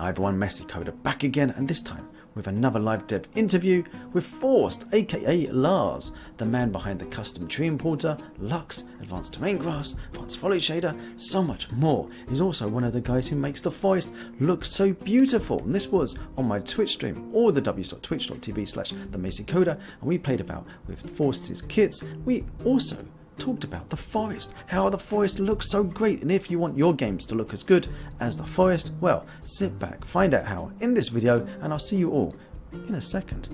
Hi everyone, Messy Coder back again, and this time with another live dev interview with Forst, aka Lars, the man behind the custom tree importer, Lux, advanced terrain grass, advanced foliage shader, so much more. He's also one of the guys who makes the forest look so beautiful. And this was on my Twitch stream or the w.twitch.tv slash the Messy Coder, and we played about with Forst's kits. We also talked about the forest, how the forest looks so great, and if you want your games to look as good as the forest, well, sit back, find out how in this video, and I'll see you all in a second.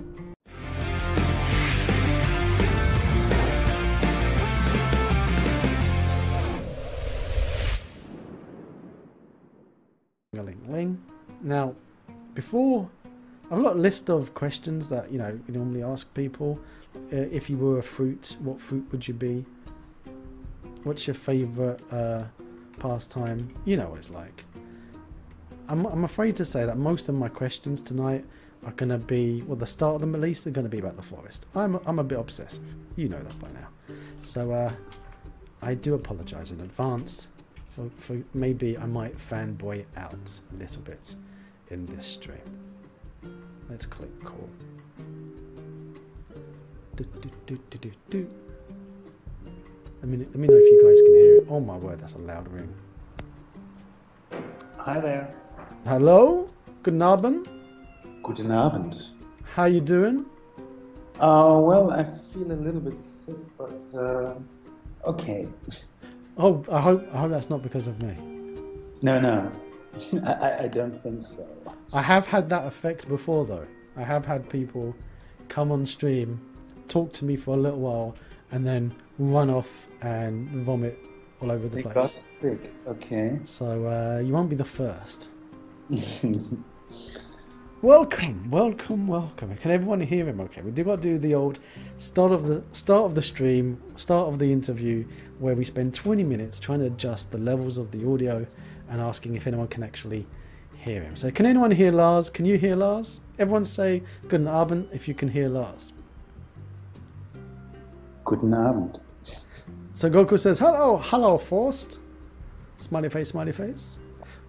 Now, before I've got a list of questions that you know we normally ask people. Uh, if you were a fruit, what fruit would you be? What's your favourite uh, pastime? You know what it's like. I'm, I'm afraid to say that most of my questions tonight are going to be, well, the start of them at least, are going to be about the forest. I'm, I'm a bit obsessive. You know that by now. So uh, I do apologise in advance for, for maybe I might fanboy out a little bit in this stream. Let's click call. Do, do, do. Let me, let me know if you guys can hear it. Oh my word, that's a loud ring. Hi there. Hello? Guten Abend. Guten Abend. How you doing? Uh, well, I feel a little bit sick, but uh, okay. Oh, I hope I hope that's not because of me. No, no, I, I don't think so. I have had that effect before, though. I have had people come on stream, talk to me for a little while, and then run off and vomit all over the They place. got sick. Okay. So uh, you won't be the first. Welcome, welcome, welcome. Can everyone hear him? Okay, we do got to do the old start of the start of the stream, start of the interview, where we spend 20 minutes trying to adjust the levels of the audio and asking if anyone can actually hear him. So, can anyone hear Lars? Can you hear Lars? Everyone say "Guten Abend" if you can hear Lars. Guten Abend. So Goku says, "Hello, hello, Forst." Smiley face, smiley face.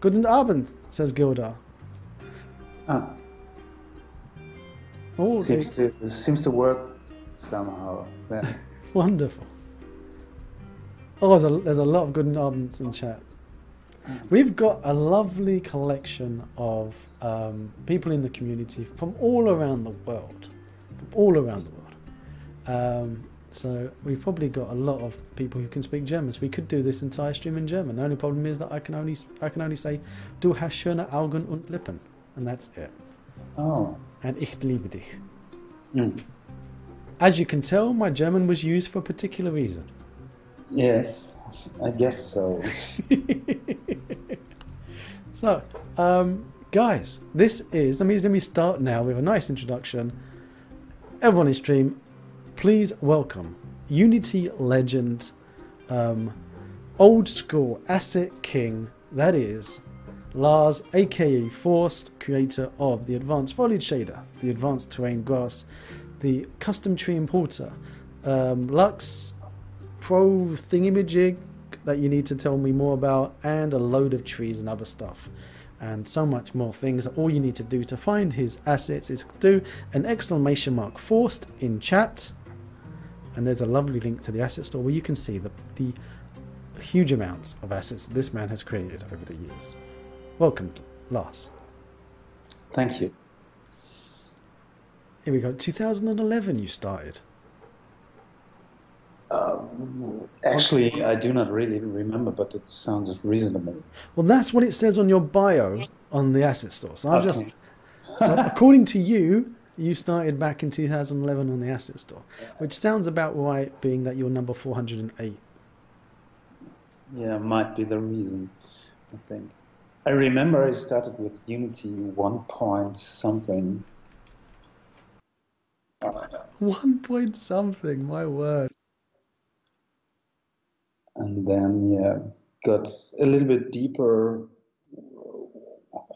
Guten Abend, says Gilda. Ah, Oh, seems to seems to work somehow. Yeah. Wonderful. Oh, there's a, there's a lot of good abends in chat. We've got a lovely collection of um, people in the community from all around the world. From all around the world. Um, so we've probably got a lot of people who can speak German. So we could do this entire stream in German. The only problem is that I can only I can only say Du hast schöne Augen und Lippen, and that's it. Oh. And ich liebe dich. Mm. As you can tell, my German was used for a particular reason. Yes, I guess so. So, um, guys, this is. Let me let me start now with a nice introduction. Everyone in stream, please welcome Unity legend, um, old school asset king. That is Lars, aka Forst, creator of the advanced foliage shader, the advanced terrain grass, the custom tree importer, um, Lux Pro thingamajig that you need to tell me more about, and a load of trees and other stuff, and so much more things. All you need to do to find his assets is do an exclamation mark forst in chat, and there's a lovely link to the asset store where you can see the, the huge amounts of assets this man has created over the years. Welcome, Lars. Thank you. Here we go. 2011, you started. Um, actually, I do not really remember, but it sounds reasonable. Well, that's what it says on your bio on the asset store. So I've just So, according to you, you started back in 2011 on the asset store, which sounds about right, being that you're number 408. Yeah, might be the reason, I think. I remember I started with Unity 1 point something. One point something, my word. and then, yeah, got a little bit deeper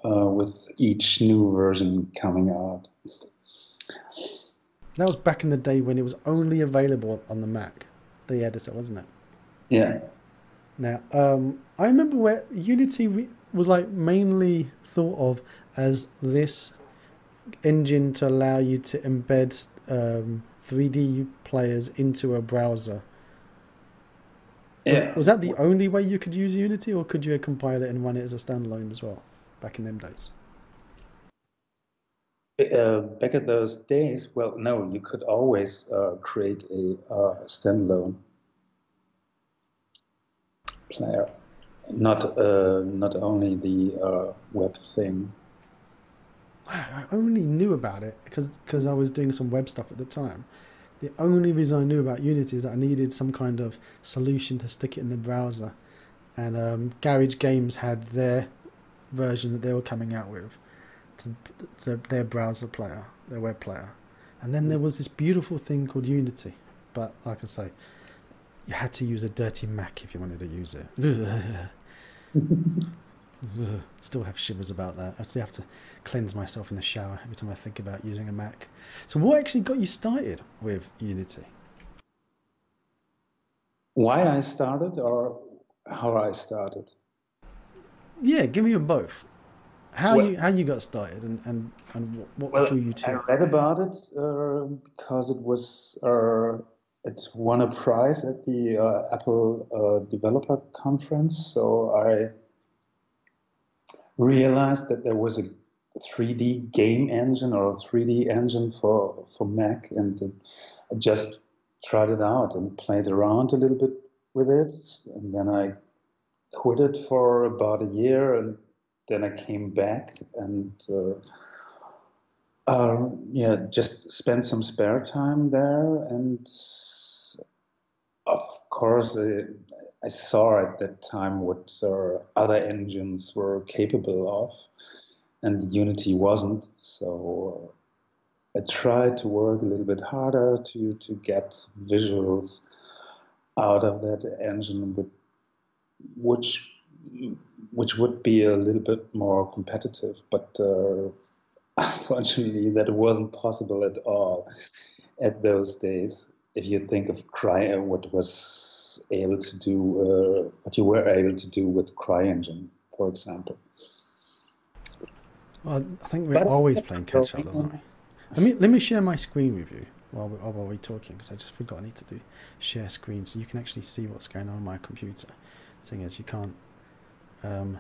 uh, with each new version coming out. That was back in the day when it was only available on the Mac, the editor, wasn't it? Yeah. Now, um, I remember where Unity. was like mainly thought of as this engine to allow you to embed um, 3D players into a browser. Was, Yeah. was that the only way you could use Unity, or could you compile it and run it as a standalone as well back in them days? Uh, back at those days, well, no, you could always uh, create a uh, standalone player, not uh, not only the uh, web thing. I only knew about it because I was doing some web stuff at the time. The only reason I knew about Unity is that I needed some kind of solution to stick it in the browser, and um, Garage Games had their version that they were coming out with to, to their browser player, their web player, and then there was this beautiful thing called Unity. But like I say, you had to use a dirty Mac if you wanted to use it. Still have shivers about that. I still have to cleanse myself in the shower every time I think about using a Mac. So, what actually got you started with Unity? Why I started or how I started? Yeah, give me them both. How Well- you how you got started and and and what, what Well, drew you I to it? read about it uh, because it was uh, it won a prize at the uh, Apple uh, Developer Conference. So I realized that there was a 3D game engine or a 3D engine for for Mac, and uh, I just tried it out and played around a little bit with it, and then I quit it for about a year, and then I came back and. Uh, uh, yeah, just spent some spare time there, and of course, uh, I saw at that time what uh, other engines were capable of, and Unity wasn't. So I tried to work a little bit harder to to get visuals out of that engine, with, which which would be a little bit more competitive, but. Uh, Unfortunately, that wasn't possible at all at those days. If you think of Cry, what was able to do, uh, what you were able to do with CryEngine, for example. Well, I think we're But- always playing catch up, aren't we? Let me let me share my screen with you while we, while we're talking because I just forgot I need to do share screen so you can actually see what's going on on my computer. Thing is, you can't. Um,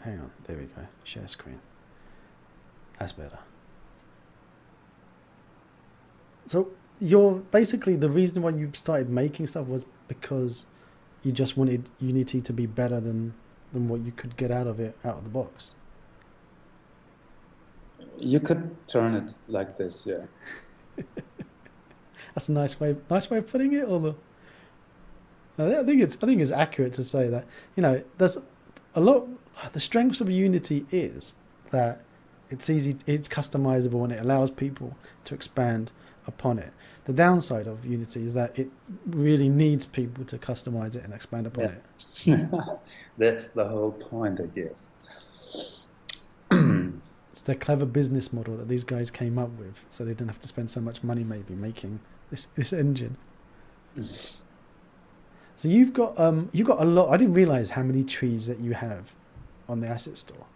hang on, there we go. Share screen. That's better. So you're basically the reason why you started making stuff was because you just wanted Unity to be better than than what you could get out of it out of the box. You could turn it like this, yeah. That's a nice way nice way of putting it. Or the I think it's I think it's accurate to say that you know there's a lot. The strengths of Unity is that it's easy, it's customizable, and it allows people to expand upon it. The downside of Unity is that it really needs people to customize it and expand upon Yeah. it. That's the whole point, I guess. It's their clever business model that these guys came up with, so they didn't have to spend so much money maybe making this this engine. Mm. So you've got um you've got a lot. I didn't realize how many trees that you have on the asset store.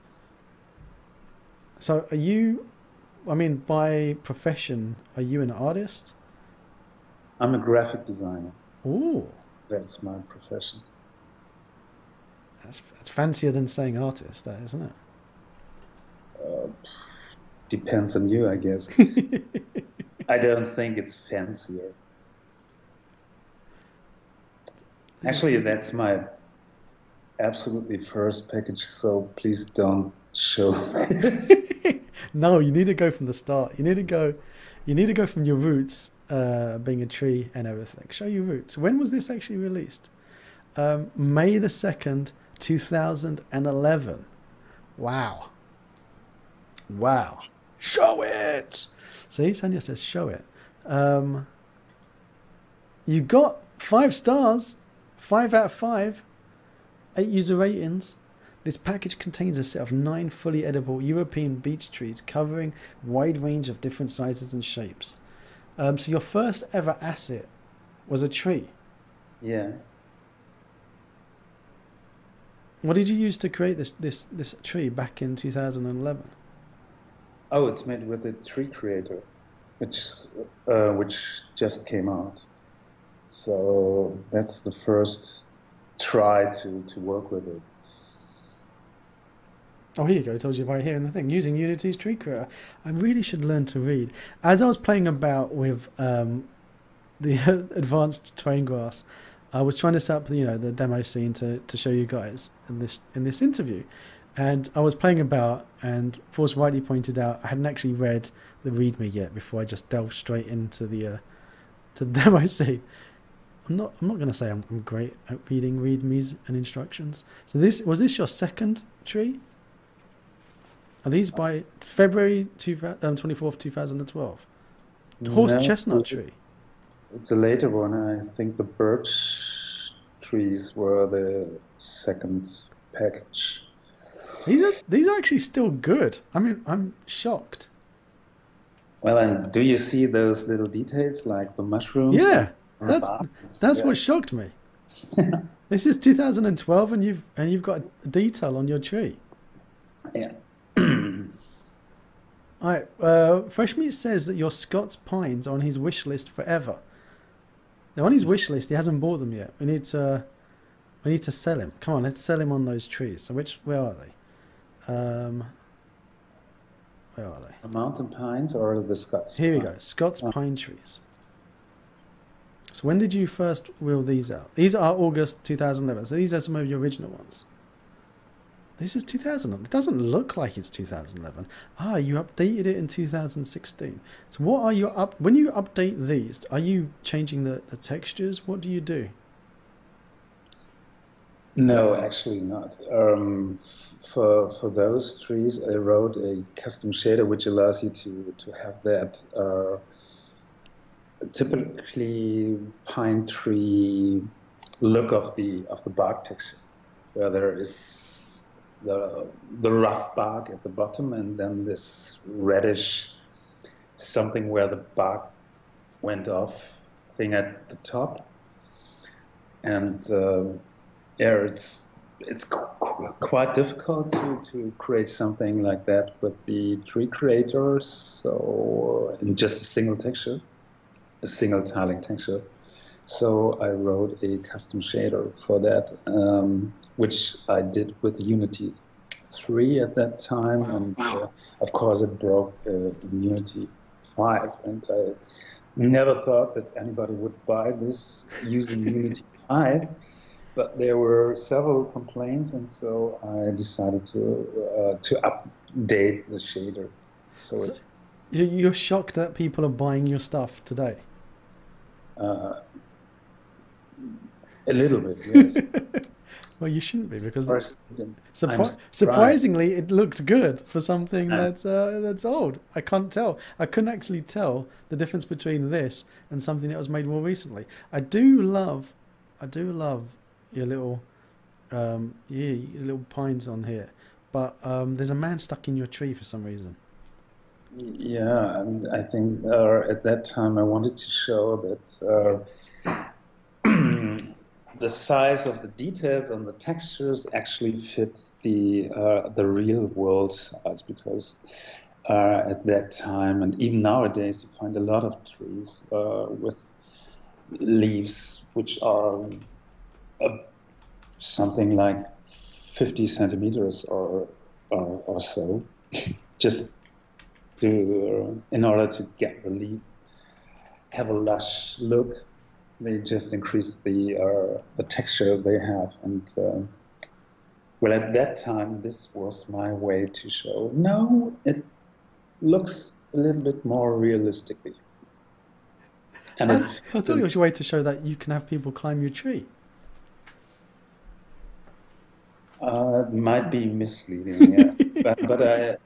So are you? I mean, by profession, are you an artist? I'm a graphic designer. Oh, That's my profession. that's that's fancier than saying artist, that isn't it? Uh, depends on you, I guess. I don't think it's fancier. Actually, that's my absolutely first package, so please don't show no, you need to go from the start. You need to go. You need to go from your roots, uh, being a tree and everything. Show your roots. When was this actually released? Um, May the second, two thousand and eleven. Wow. Wow. Show it. See, Sanya says show it. Um, you got five stars, five out of five, eight user ratings. This package contains a set of nine fully edible European beech trees covering a wide range of different sizes and shapes. Um, so your first ever asset was a tree. yeah. What did you use to create this this this tree back in 2011? Oh, it's made with the Tree Creator, which uh, which just came out. So that's the first try to to work with it. Oh, here you go. It tells you right here in the thing. Using Unity's tree creator. I really should learn to read. As I was playing about with um, the advanced terrain grass, I was trying to set up, you know, the demo scene to, to show you guys in this in this interview, and I was playing about, and Forst rightly pointed out I hadn't actually read the README yet before I just delved straight into the uh, to the demo scene. I'm not I'm not going to say I'm, I'm great at reading READMEs and instructions. So this was this your second tree? Are these by February um, twenty fourth, two thousand and twelve? Horse No, chestnut tree. It's a later one. I think the birch trees were the second package. These are these are actually still good. I mean, I'm shocked. Well, and do you see those little details like the mushroom? Yeah, that's bark? that's Yeah. what shocked me. this is 2012, and you've and you've got a detail on your tree. Yeah. All right, uh, Fresh Meat says that your Scots pines are on his wish list forever. They're on his wish list. He hasn't bought them yet. We need to we need to sell him. Come on, let's sell him on those trees. So which where are they? Um, where are they? The mountain pines or the Scots? Here we go. Scots pine trees. So when did you first wheel these out? These are August 2011. So these are some of your original ones. This is 2000. It doesn't look like it's 2011. Ah, you updated it in 2016. So what are you up when you update these? Are you changing the, the textures? What do you do? No, actually not. Um, for for those trees, I wrote a custom shader which allows you to to have that uh, typically pine tree look of the of the bark texture, where there is the the rough bark at the bottom and then this reddish something where the bark went off thing at the top, and uh, yeah, it's it's qu- qu- quite difficult to, to create something like that with the tree creators. So in just a single texture, a single tiling texture. So I wrote a custom shader for that, um, which I did with Unity 3 at that time, and uh, of course it broke uh, Unity 5, and I never thought that anybody would buy this using Unity 5 but there were several complaints, and so I decided to uh, to update the shader. So, So- it, You're shocked that people are buying your stuff today. Uh, a little bit, yes. Well, you shouldn't be because First, Surpri- surprisingly, it looks good for something Yeah. that's uh, that's old. I can't tell. I couldn't actually tell the difference between this and something that was made more recently. I do love, I do love your little, um, yeah, your little pines on here, but um, there's a man stuck in your tree for some reason. Yeah, and I think uh, at that time I wanted to show that uh, the size of the details and the textures actually fit the uh, the real world size because uh, at that time and even nowadays you find a lot of trees uh, with leaves which are uh, something like 50 centimeters or or, or so just to uh, in order to get the leaf have a lush look. They just increase the uh, the texture they have. And uh, well at that time this was my way to show no it looks a little bit more realistically. And I, it, I thought it was your way to show that you can have people climb your tree. uh, it might be misleading yeah. But, but I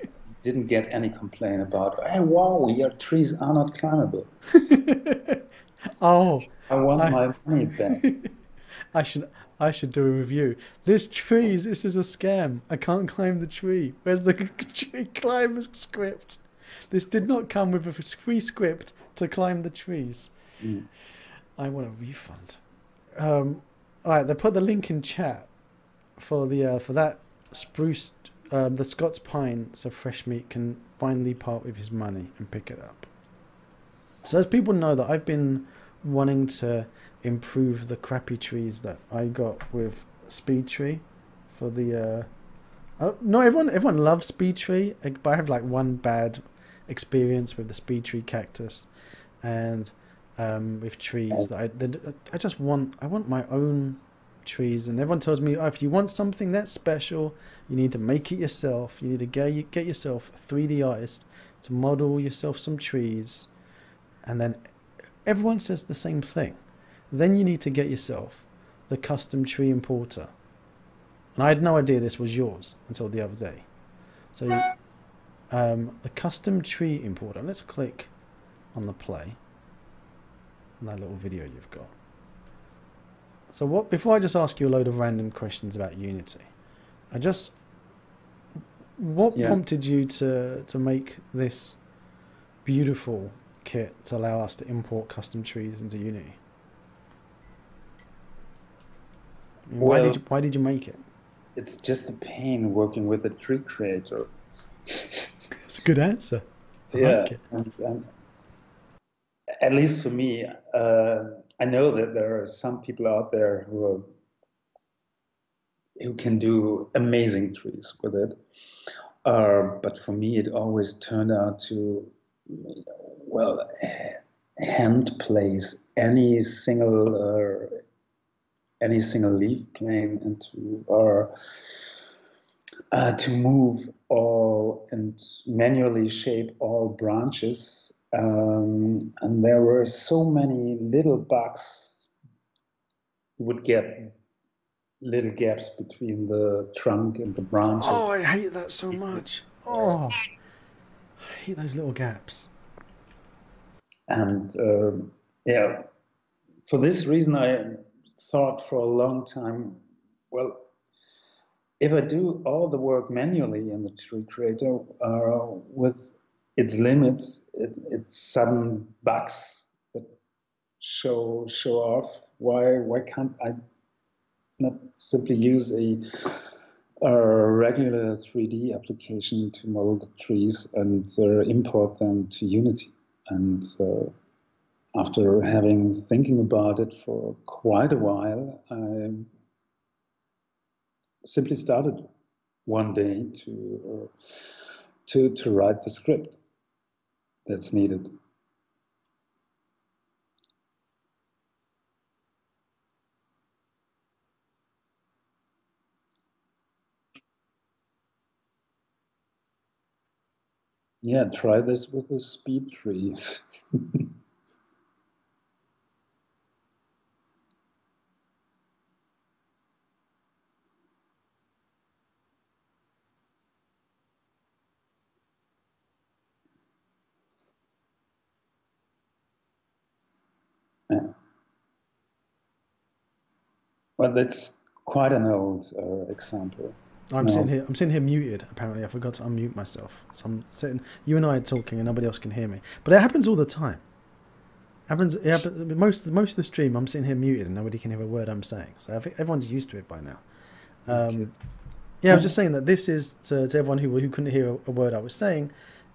didn't get any complaint about hey wow your trees are not climbable Oh, I want I- my money back I should I should do a review. This tree, this is a scam. I can't climb the tree. Where's the tree climb script? This did not come with a free script to climb the trees. Mm. I want a refund. Um, all right, they put the link in chat. for the uh, for that spruce, um, the Scots pine, so fresh meat can finally part with his money and pick it up. So as people know that I've been wanting to improve the crappy trees that I got with Speed Tree for the. Uh, uh, no, everyone everyone loves Speed Tree, but I have like one bad experience with the Speed Tree cactus, and um, with trees that I I just want. I want my own trees, and everyone tells me oh, if you want something that's special, you need to make it yourself. You need to get get yourself a 3D artist to model yourself some trees, and then everyone says the same thing. Then you need to get yourself the custom tree importer. And I had no idea this was yours until the other day. So um, the custom tree importer. Let's click on the play. On that little video you've got. So what? Before I just ask you a load of random questions about Unity, I just what yeah. prompted you to to make this beautiful kit to allow us to import custom trees into Unity? Well, why did you Why did you make it? It's just a pain working with a tree creator. That's a good answer. I yeah, like and, and at least for me, uh, I know that there are some people out there who are, who can do amazing trees with it. Uh, but for me, it always turned out to, well, hand place any single uh, any single leaf plane into or uh, to move all and manually shape all branches. Um, and there were so many little bugs you would get little gaps between the trunk and the branches. Oh, I hate that so much. Oh, I hate those little gaps. And uh, yeah, for this reason, I thought for a long time, well, if I do all the work manually in the tree creator uh, with its limits, it, its sudden bugs that show show off, why why can't I not simply use a, a regular 3D application to model the trees and uh, import them to Unity? And uh, after having thinking about it for quite a while, I simply started one day to uh, to to write the script that's needed. Yeah, try this with a speed tree. Well, that's quite an old uh, example. I'm no. sitting here. I'm sitting here muted. Apparently, I forgot to unmute myself. So I'm sitting. You and I are talking, and nobody else can hear me. But it happens all the time. It happens. It happens most most of the stream. I'm sitting here muted, and nobody can hear a word I'm saying. So I think everyone's used to it by now. Um, yeah, I was just saying that this is to, to everyone who who couldn't hear a, a word I was saying,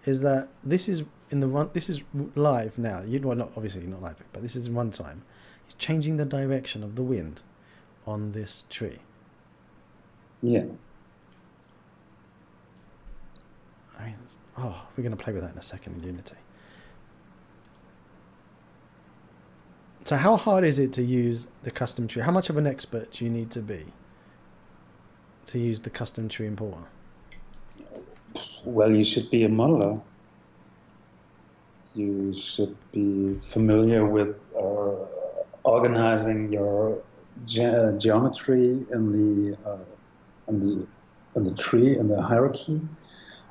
is that this is in the run. This is live now. You well, not obviously not live, but this is in runtime. It's changing the direction of the wind on this tree. Yeah. I mean, oh, we're going to play with that in a second in Unity. So how hard is it to use the custom tree? How much of an expert do you need to be to use the custom tree importer? Well, you should be a modeler. You should be familiar with uh, organizing your ge geometry and the uh, in the in the tree and the hierarchy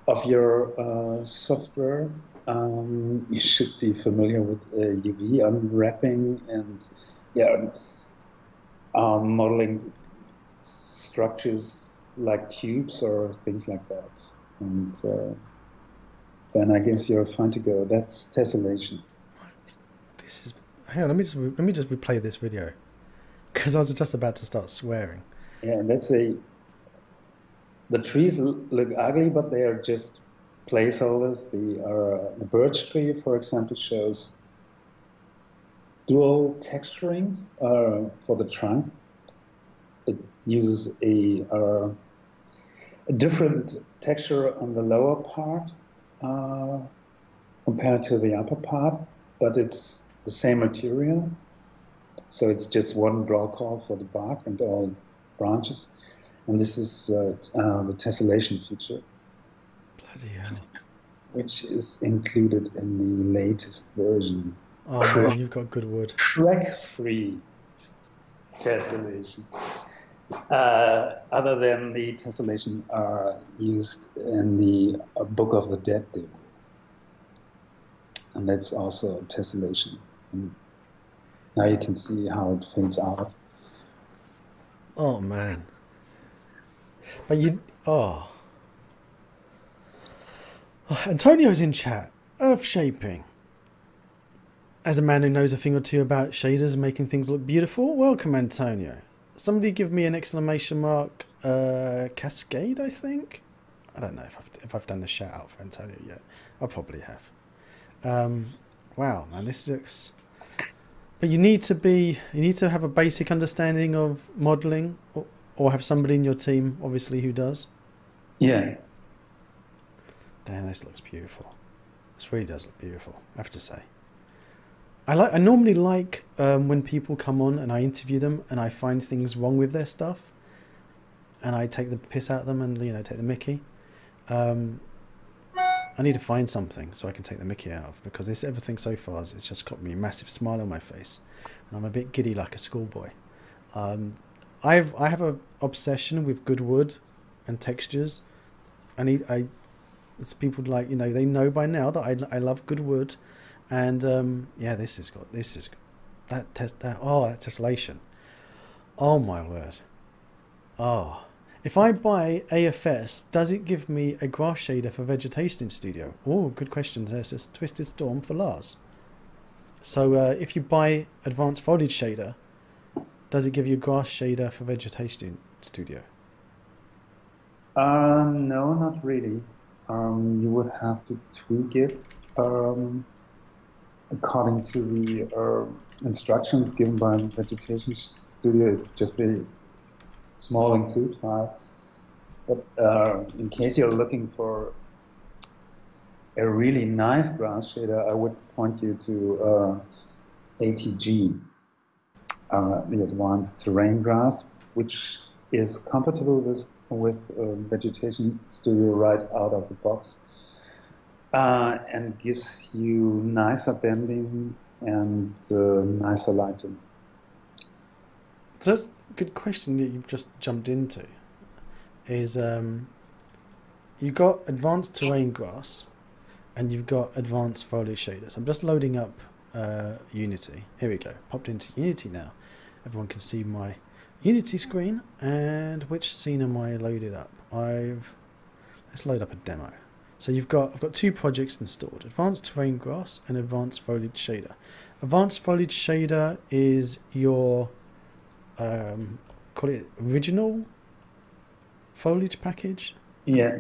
of your uh, software. Um, you should be familiar with uh, UV unwrapping and yeah, um, modeling structures like tubes or things like that. And uh, then I guess you're fine to go. That's tessellation. This is. Hang on, let me just let me just replay this video because I was just about to start swearing. Yeah, that's a the trees look ugly, but they are just placeholders. The, uh, the birch tree, for example, shows dual texturing uh, for the trunk. It uses a, uh, a, different texture on the lower part uh, compared to the upper part, but it's the same material. So it's just one draw call for the bark and all branches. And this is uh, uh, the tessellation feature. Bloody hell. Which is included in the latest version. Oh man, you've got good wood. Crack-free tessellation. Uh, other than the tessellation are used in the uh, Book of the Dead. And that's also tessellation. And now you can see how it fades out. Oh man. But you oh. Antonio's in chat. Earth shaping. As a man who knows a thing or two about shaders and making things look beautiful, welcome Antonio. Somebody give me an exclamation mark uh, cascade, I think. I don't know if I've, if I've done the shout out for Antonio yet. I probably have. Um, wow, man, this looks but you need to be, you need to have a basic understanding of modeling, or, or have somebody in your team, obviously, who does. Yeah. Damn, this looks beautiful. This really does look beautiful. I have to say. I like. I normally like um, when people come on and I interview them and I find things wrong with their stuff, and I take the piss out of them and you know take the Mickey. Um, I need to find something so I can take the mickey out of because this everything so far it's just got me a massive smile on my face. And I'm a bit giddy like a schoolboy. Um, I've I have a obsession with good wood and textures. I need I it's people like you know they know by now that I, I love good wood. And um, yeah this has got this is that test that oh that tessellation. Oh my word. Oh if I buy AFS, does it give me a grass shader for Vegetation Studio? Oh, good question. There's a Twisted Storm for Lars. So uh, if you buy Advanced Foliage Shader, does it give you a grass shader for Vegetation Studio? Um, no, not really. Um, you would have to tweak it um, according to the uh, instructions given by Vegetation Studio. It's just a small include file. But uh, in case you're looking for a really nice grass shader, I would point you to uh, ATG, uh, the Advanced Terrain Grass, which is compatible with, with uh, Vegetation Studio right out of the box. Uh, and gives you nicer bending and uh, nicer lighting. A good question that you've just jumped into. Is um, you've got advanced terrain grass, and you've got advanced foliage shaders. I'm just loading up uh, Unity. Here we go. Popped into Unity now. Everyone can see my Unity screen. And which scene am I loaded up? I've let's load up a demo. So you've got I've got two projects installed: Advanced Terrain Grass and Advanced Foliage Shader. Advanced Foliage Shader is your um, call it original foliage package. Yeah.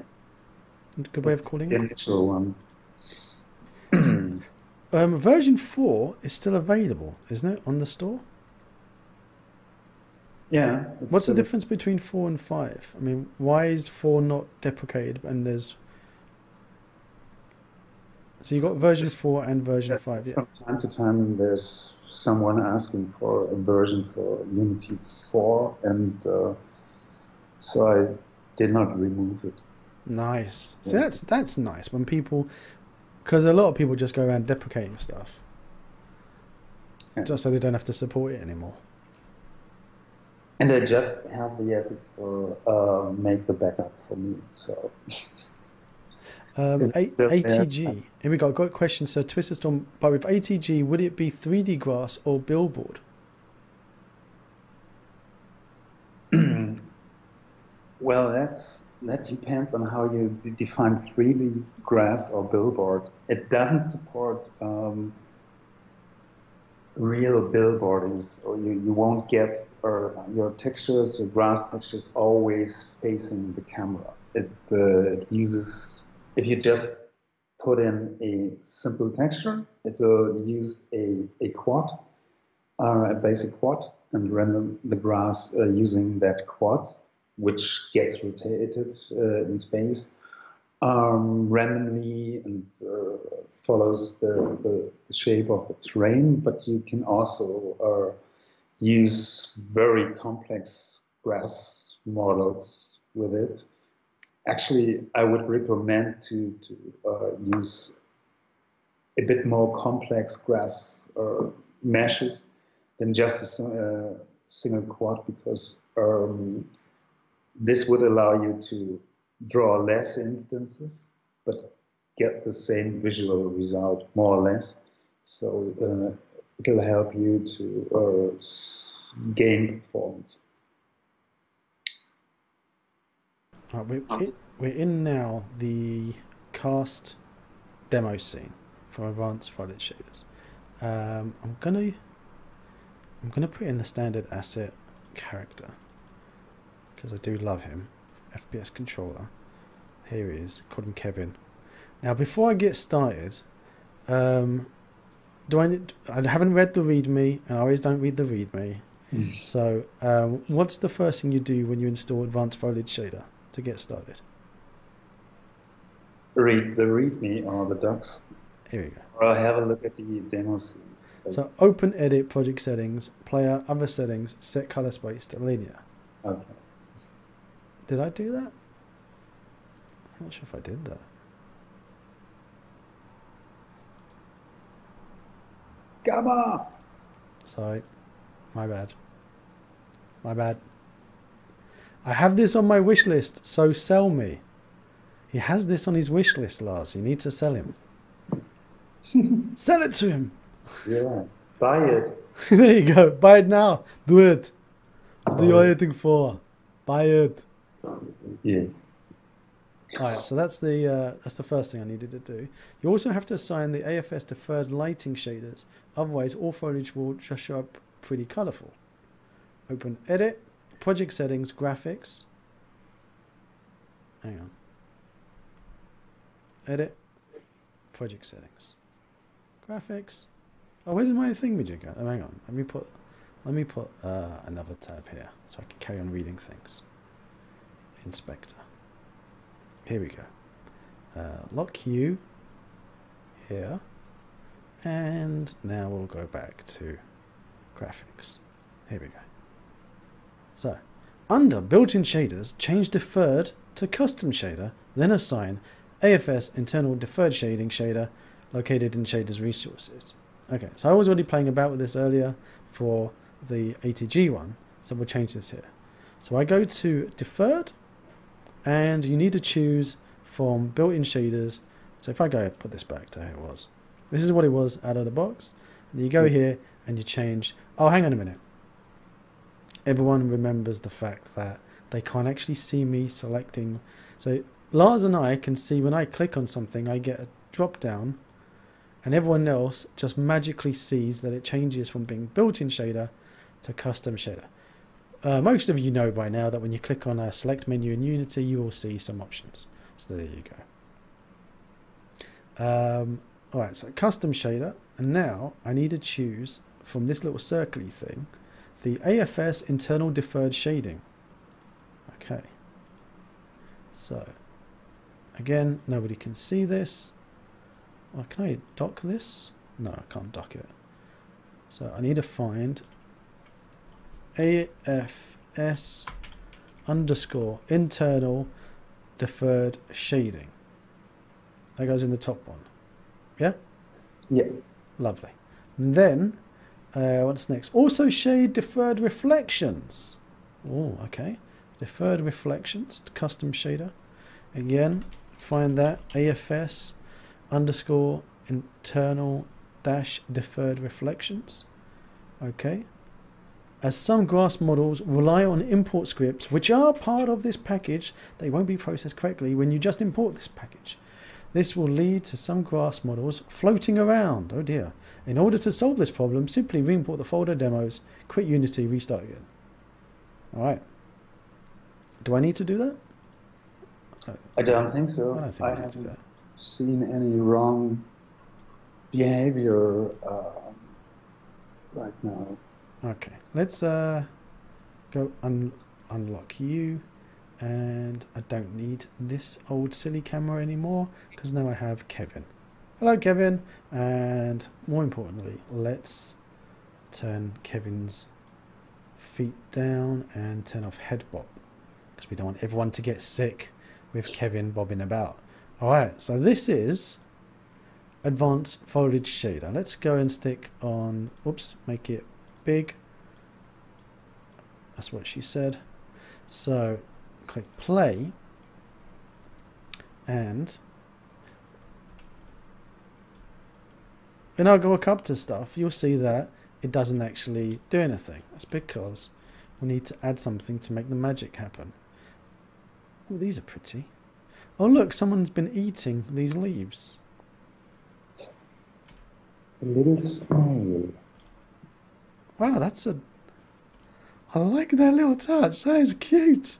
Good way of calling it. Initial one. um, version four is still available, isn't it, on the store? Yeah. What's the difference between four and five? I mean, why is four not deprecated and there's so you got version four and version five, yeah. From time to time, there's someone asking for a version for Unity four, and uh, so I did not remove it. Nice. So that's that's nice when people, because a lot of people just go around deprecating stuff, yeah. just so they don't have to support it anymore. And I just have the assets to uh, make the backup for me. So. Um, a- ATG. Here we go. Got a question. So Twisted Storm, but with ATG, would it be 3D grass or billboard? well, that's that depends on how you define 3D grass or billboard. It doesn't support um, real billboarding, so you, you won't get or your textures, your grass textures always facing the camera. it, uh, it uses, if you just put in a simple texture, it will use a, a quad, uh, a basic quad, and render the grass uh, using that quad, which gets rotated uh, in space um, randomly and uh, follows the, the, shape of the terrain, but you can also uh, use very complex grass models with it. Actually, I would recommend to, to uh, use a bit more complex grass uh, meshes than just a uh, single quad because um, this would allow you to draw less instances, but get the same visual result more or less. So uh, it'll help you to uh, gain performance. Right, we're, in, we're in now the cast demo scene for advanced foliage shaders. Um, I'm gonna I'm gonna put in the standard asset character because I do love him. FPS controller. Here he is. Call him Kevin. Now, before I get started, um, do I? I haven't read the README, and I always don't read the README. Mm. So, um, what's the first thing you do when you install Advanced Foliage Shader to get started? Read the README or the docs. Here we go. Or have a look at the demos. So, open, edit, project settings, player, other settings, set color space to linear. Okay. Did I do that? I'm not sure if I did that. Gamma! Sorry. My bad. My bad. I have this on my wish list, so sell me. He has this on his wish list, Lars. You need to sell him. sell it to him. Yeah. Buy it. there you go. Buy it now. Do it. What are you waiting for? Buy it. Yes. All right, so that's the uh, that's the first thing I needed to do. You also have to assign the AFS deferred lighting shaders. Otherwise, all foliage will just show up pretty colorful. Open Edit, Project Settings, Graphics. Hang on. Edit, Project Settings, Graphics. Oh, where's my thing, Majika? Oh, hang on. Let me put let me put uh, another tab here so I can carry on reading things inspector. Here we go. Uh, lock you here. And now we'll go back to graphics. Here we go. So, under built-in shaders, change deferred to custom shader, then assign AFS internal deferred shading shader located in shaders resources. Okay, so I was already playing about with this earlier for the ATG one, so we'll change this here. So I go to deferred, and you need to choose from built-in shaders. So if I go put this back to how it was. This is what it was out of the box. And you go hmm. here and you change. Oh hang on a minute everyone remembers the fact that they can't actually see me selecting so Lars and I can see when I click on something I get a drop down and everyone else just magically sees that it changes from being built-in shader to custom shader uh, most of you know by now that when you click on a select menu in Unity, you will see some options. So there you go. Um, all right, so custom shader. And now I need to choose from this little circly thing, the AFS internal deferred shading. Okay. So again, nobody can see this. Well, can I dock this? No, I can't dock it. So I need to find AFS underscore internal deferred shading. That goes in the top one. Yeah? Yeah. Lovely. And then, uh, what's next? Also shade deferred reflections. Oh, okay. Deferred reflections, custom shader. Again, find that AFS underscore internal dash deferred reflections. Okay as some grass models rely on import scripts which are part of this package, they won't be processed correctly when you just import this package. This will lead to some grass models floating around. Oh dear. In order to solve this problem, simply re-import the folder demos, quit Unity, restart again. Alright. Do I need to do that? I don't think so. I don't think I we need to do haven't seen any wrong behavior uh, right now. Okay, let's uh, go un- unlock you, and I don't need this old silly camera anymore because now I have Kevin. Hello, Kevin, and more importantly, let's turn Kevin's feet down and turn off head bob because we don't want everyone to get sick with Kevin bobbing about. All right, so this is advanced foliage shader. Let's go and stick on. Whoops, make it big. That's what she said. So click play and when I go up to stuff you'll see that it doesn't actually do anything. That's because we need to add something to make the magic happen. Oh these are pretty. Oh look someone's been eating these leaves. A little snail. Wow, that's a. I like that little touch. That is cute.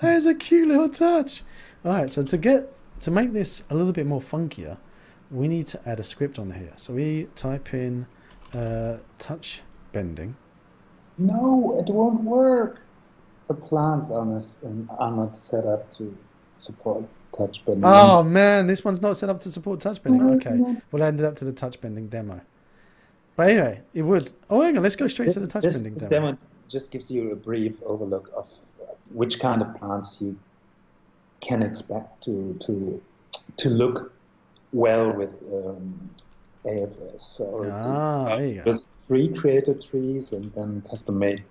That is a cute little touch. All right, so to get to make this a little bit more funkier, we need to add a script on here. So we type in uh, touch bending. No, it won't work. The plants are not, are not set up to support touch bending. Oh man, this one's not set up to support touch bending. Okay, we'll end it up to the touch bending demo. But anyway, it would. Oh, hang on, let's go straight this, to the touch this, bending this demo. demo just gives you a brief overlook of which kind of plants you can expect to to to look well with um, AFS. So Ah, you with pre-created trees and then custom-made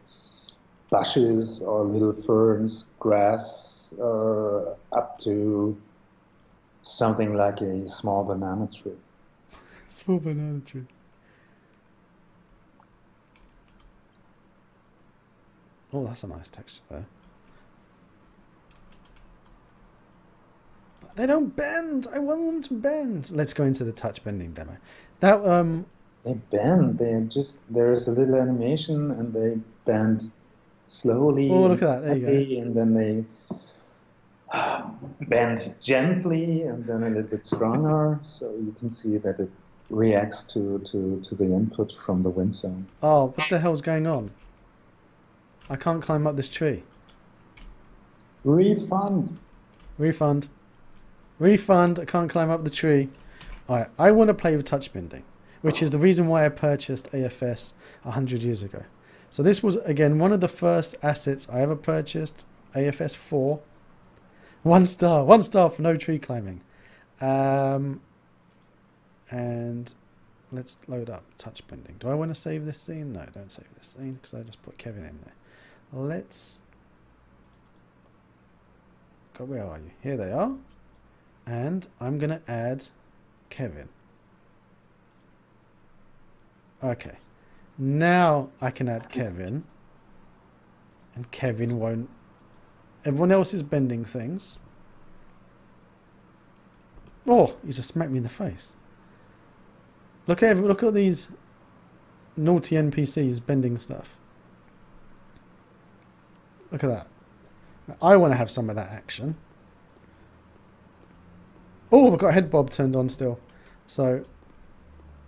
bushes or little ferns, grass, uh, up to something like a small banana tree. Small banana tree. Oh, that's a nice texture there. They don't bend. I want them to bend. Let's go into the touch bending demo. That um They bend. They just there is a little animation and they bend slowly. Oh, look and at that. There you go. And then they bend gently and then a little bit stronger. so you can see that it reacts to, to, to the input from the wind zone. oh, what the hell's going on? I can't climb up this tree. Refund. Refund. Refund. I can't climb up the tree. Alright, I want to play with touch bending, which is the reason why I purchased AFS 100 years ago. So this was, again, one of the first assets I ever purchased, AFS 4. One star. One star for no tree climbing. Um, and let's load up touch bending. Do I want to save this scene? No, don't save this scene because I just put Kevin in there. Let's... God, where are you? Here they are. And I'm going to add Kevin. Okay. Now I can add Kevin. And Kevin won't... Everyone else is bending things. Oh, he just smacked me in the face. Look at look at these naughty NPCs bending stuff. Look at that. I want to have some of that action. Oh, we've got head bob turned on still. So,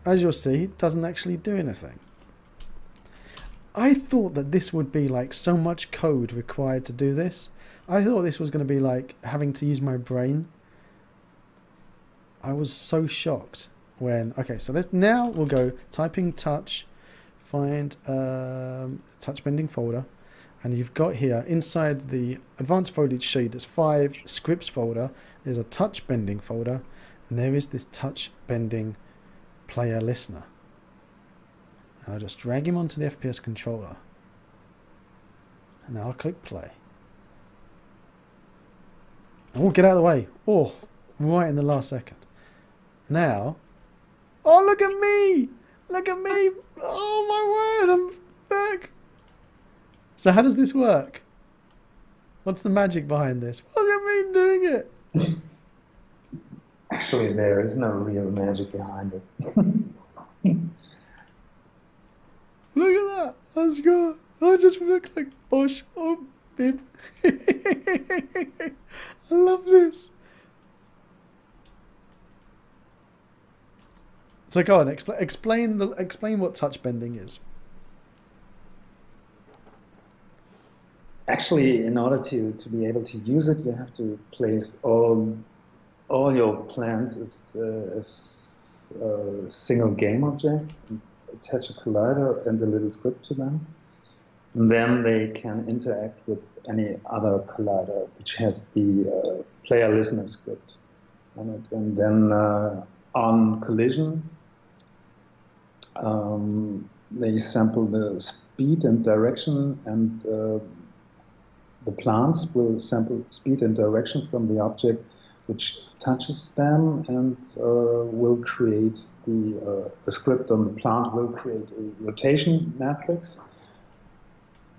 as you'll see, it doesn't actually do anything. I thought that this would be like so much code required to do this. I thought this was going to be like having to use my brain. I was so shocked when. Okay, so let's now we'll go typing touch, find um, touch bending folder, and you've got here inside the advanced foliage shaders five scripts folder. There's a touch bending folder, and there is this touch bending player listener. And I'll just drag him onto the FPS controller. And now I'll click play. Oh, get out of the way. Oh, right in the last second. Now, oh, look at me. Look at me. Oh, my word. I'm back. So how does this work? What's the magic behind this? Look at me doing it. Actually, there is no real magic behind it. Look at that. That's good. I just look like Bosch. Oh, babe. I love this. So go on, expl- explain the explain what touch bending is. Actually, in order to, to be able to use it, you have to place all all your plans as, uh, as uh, single game objects, attach a collider and a little script to them. And then they can interact with any other collider which has the uh, player listener script on it. And then uh, on collision, um, they sample the speed and direction, and uh, the plants will sample speed and direction from the object which touches them and uh, will create the, uh, the script on the plant will create a rotation matrix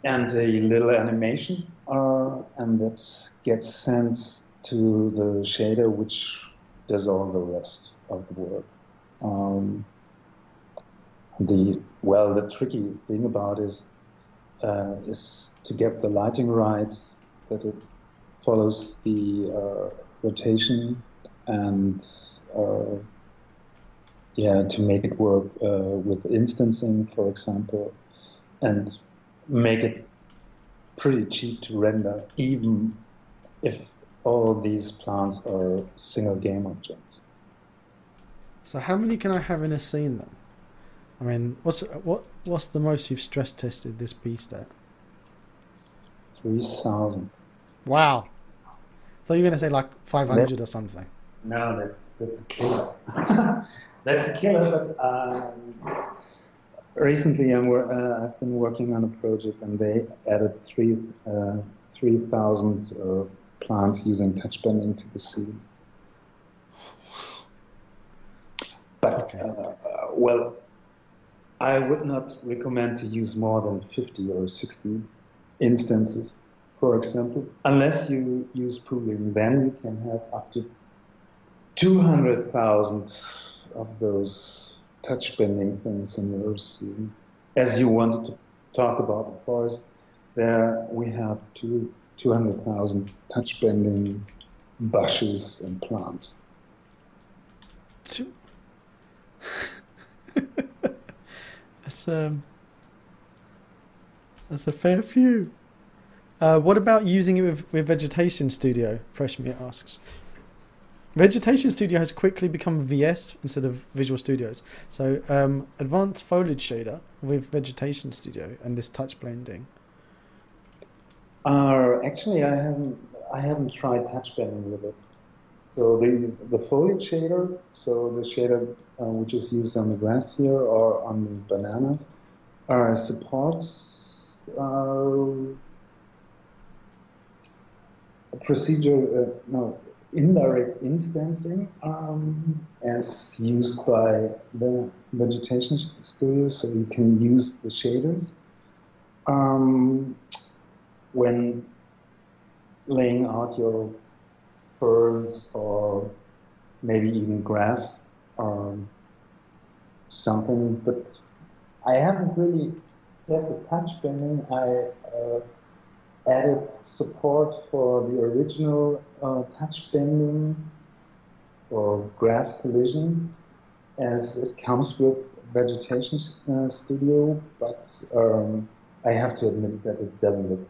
and a little animation, uh, and that gets sent to the shader, which does all the rest of the work. Um, the well, the tricky thing about is uh, is to get the lighting right, that it follows the uh, rotation, and uh, yeah, to make it work uh, with instancing, for example, and make it pretty cheap to render, even if all these plants are single game objects. So how many can I have in a scene then? I mean, what's what what's the most you've stress tested this beast at? Three thousand. Wow. So you're gonna say like five hundred or something. No, that's that's a killer. that's a killer. But um, recently, I'm uh, I've been working on a project, and they added three uh, three thousand uh, plants using touch bending to the scene. But Okay. uh, well, I would not recommend to use more than 50 or 60 instances, for example, unless you use pooling. Then you can have up to 200,000 of those touch bending things in your scene. As you wanted to talk about the forest, there we have two, 200,000 touch bending bushes and plants. Two. that's um. That's a fair few. Uh, what about using it with, with Vegetation Studio? Freshmeat asks. Vegetation Studio has quickly become VS instead of Visual Studios. So um, advanced foliage shader with Vegetation Studio and this touch blending. Uh, actually, I haven't I haven't tried touch blending with it. So the the foliage shader, so the shader uh, which is used on the grass here or on the bananas, uh, supports a procedure uh, no indirect instancing um, as used by the vegetation studio, so you can use the shaders. Um, when laying out your ferns or maybe even grass or something, but I haven't really tested touch bending. I uh, added support for the original uh, touch bending or grass collision as it comes with Vegetation uh, Studio, but um, I have to admit that it doesn't look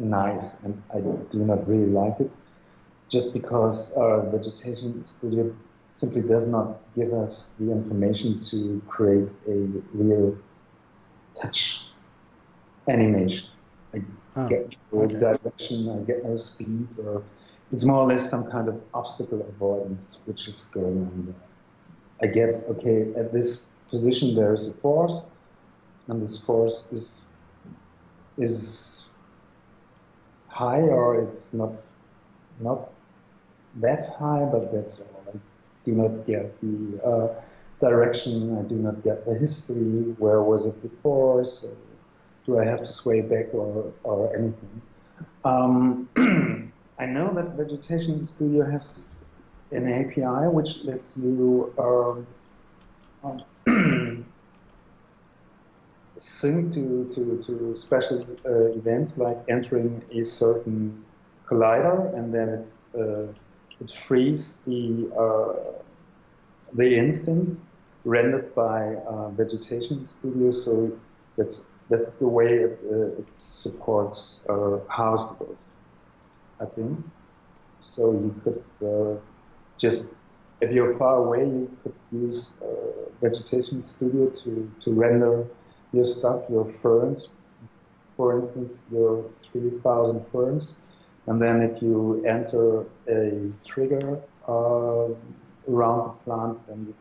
nice and I do not really like it just because our vegetation studio simply does not give us the information to create a real touch animation. I Oh, get no okay. direction, I get no speed, or it's more or less some kind of obstacle avoidance which is going on there. I get, okay, at this position there is a force, and this force is is high or it's not not that high, but that's all. I do not get the uh, direction. I do not get the history. Where was it before? So do I have to sway back or or anything? Um, I know that Vegetation Studio has an API which lets you um, sync to, to, to special uh, events like entering a certain collider, and then it uh, it frees the uh, the instance rendered by uh, Vegetation Studio. So that's that's the way it, uh, it supports uh, harvestables, I think. So you could uh, just, if you're far away, you could use uh, Vegetation Studio to, to render your stuff, your ferns, for instance, your 3000 ferns. And then if you enter a trigger uh, around the plant, then you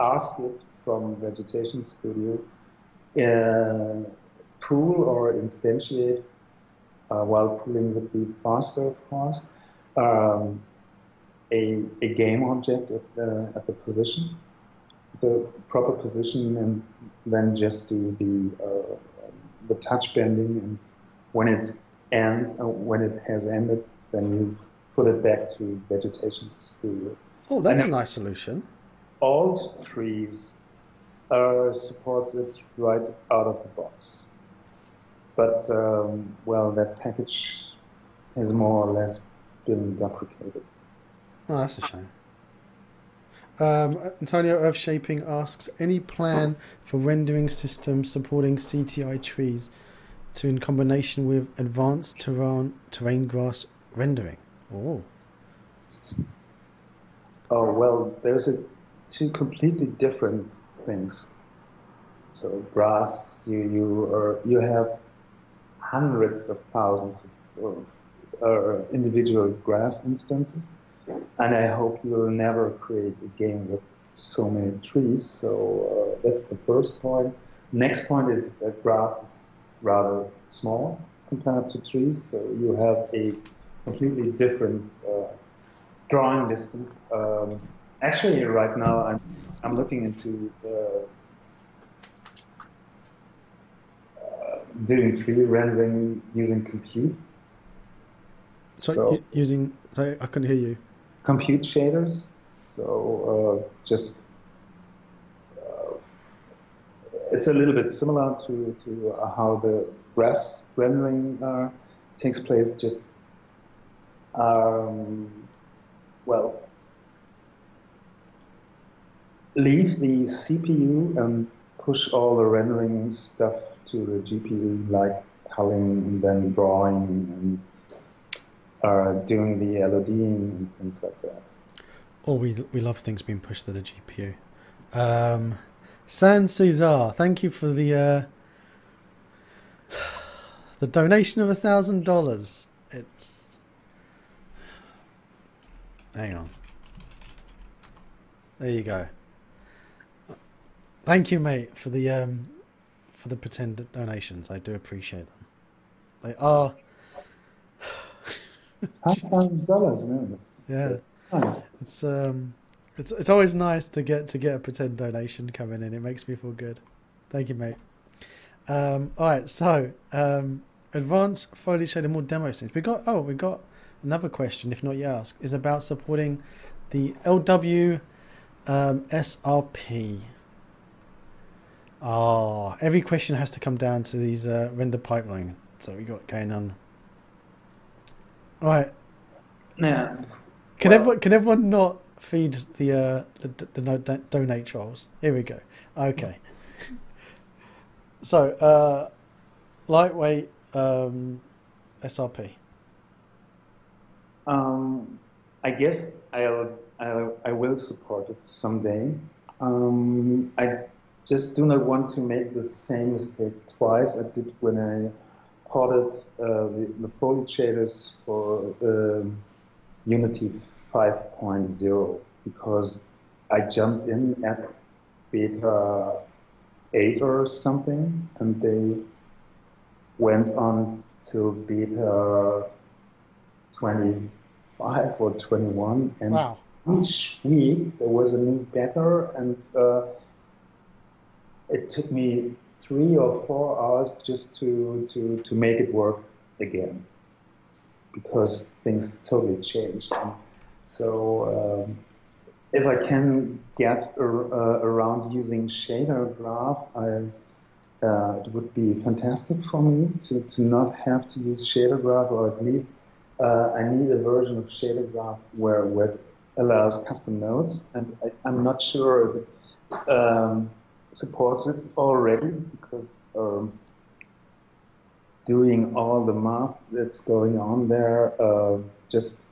ask it from Vegetation Studio uh, pool or instantiate, uh, while pooling would be faster, of course, um, a, a game object at the, at the position, the proper position, and then just do the, uh, the touch bending. And when it ends, uh, when it has ended, then you put it back to vegetation studio. Oh, that's and a nice solution. Old trees uh, supports it right out of the box. But, um, well, that package has more or less been deprecated. Oh, that's a shame. Um, Antonio Earth Shaping asks any plan for rendering systems supporting CTI trees to in combination with advanced terrain terrain grass rendering? Oh. Oh well, there's a, two completely different things. So grass, you you are you have hundreds of thousands of, uh, individual grass instances, and I hope you will never create a game with so many trees. So uh, that's the first point. Next point is that grass is rather small compared to trees, so you have a completely different uh, drawing distance. Um, actually, right now I'm I'm looking into uh, uh, doing 3D rendering using compute. So, so using, sorry, I couldn't hear you. Compute shaders. So uh, just uh, it's a little bit similar to to uh, how the grass rendering uh, takes place. Just um, well, leave the CPU and push all the rendering stuff to the GPU, like culling and then drawing and uh, doing the LODing and things like that. Oh, we we love things being pushed to the GPU. Um, San Cesar, thank you for the uh, the donation of a thousand dollars. It's hang on. There you go. Thank you, mate, for the um, for the pretend donations. I do appreciate them. They are thousand dollars, man. yeah, nice. it's um, it's it's always nice to get to get a pretend donation coming in. It makes me feel good. Thank you, mate. Um, all right, so um, advanced foliage shading more demo things. We got oh, we got another question, if not you ask, is about supporting the LW um, SRP. Oh, every question has to come down to these uh, render pipeline. So we got going on. Right. Yeah. Can well, everyone can everyone not feed the uh, the, the, the donate trolls? Here we go. Okay. so uh, lightweight um, SRP. Um, I guess I'll, I'll I will support it someday. Um, I just do not want to make the same mistake twice I did when I ported uh, the, the foliage shaders for um, Unity 5.0 because I jumped in at beta 8 or something and they went on to beta 25 or 21 and wow. each week there was a new beta and uh, it took me three or four hours just to, to, to make it work again because things totally changed. So um, if I can get ar uh, around using shader graph, I uh, it would be fantastic for me to, to not have to use shader graph, or at least uh, I need a version of shader graph where, where it allows custom nodes, and I, am not sure if it um, supports it already because um, doing all the math that's going on there uh, just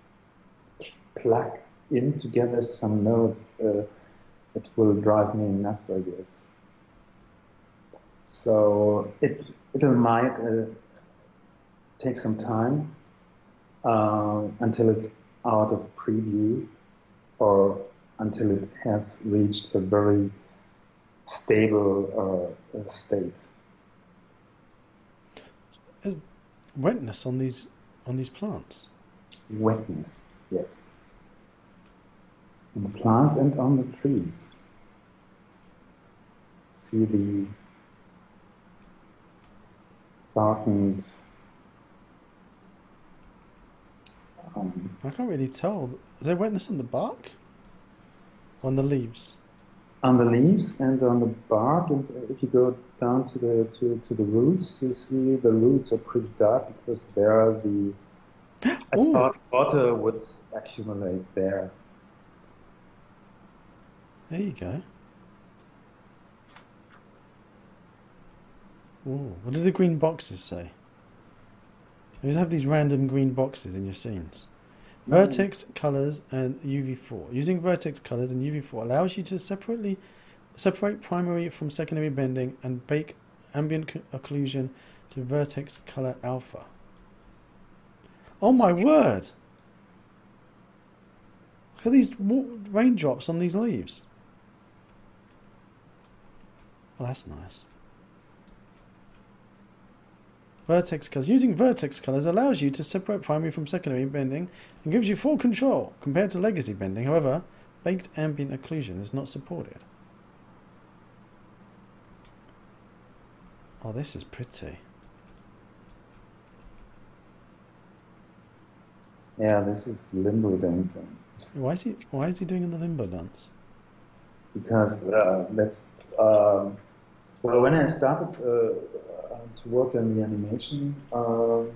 plug in together some nodes. Uh, it will drive me nuts, I guess. So it it might uh, take some time uh, until it's out of preview or until it has reached a very stable uh, state. There's wetness on these on these plants. Wetness, yes. On the plants and on the trees. See the darkened. Um, I can't really tell. Is there wetness on the bark? On the leaves? On the leaves and on the bark, and if you go down to the to, to the roots, you see the roots are pretty dark because there are the water would accumulate there. There you go. Ooh, what do the green boxes say? You have these random green boxes in your scenes. Mm. Vertex colors and UV4. Using vertex colors and UV4 allows you to separately separate primary from secondary bending and bake ambient occlusion to vertex color alpha. Oh my word! Look at these raindrops on these leaves. Well, that's nice. Vertex colors. Using vertex colors allows you to separate primary from secondary bending and gives you full control compared to legacy bending. However, baked ambient occlusion is not supported. Oh, this is pretty. Yeah, this is limbo dancing. Why is he? Why is he doing the limbo dance? Because uh, that's uh, well, when I started uh, to work on the animation, um,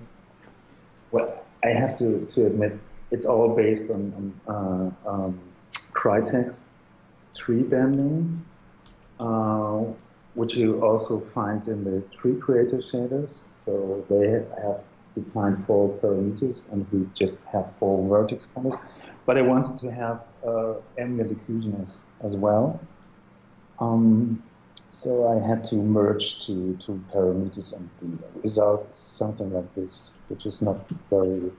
well, I have to, to admit it's all based on, on uh, um, Crytek's tree bending, uh, which you also find in the tree creator shaders. So they have defined four parameters, and we just have four vertex colors. But I wanted to have uh, ambient occlusion as, as well. Um, so I had to merge two, two parameters and the result is something like this, which is not very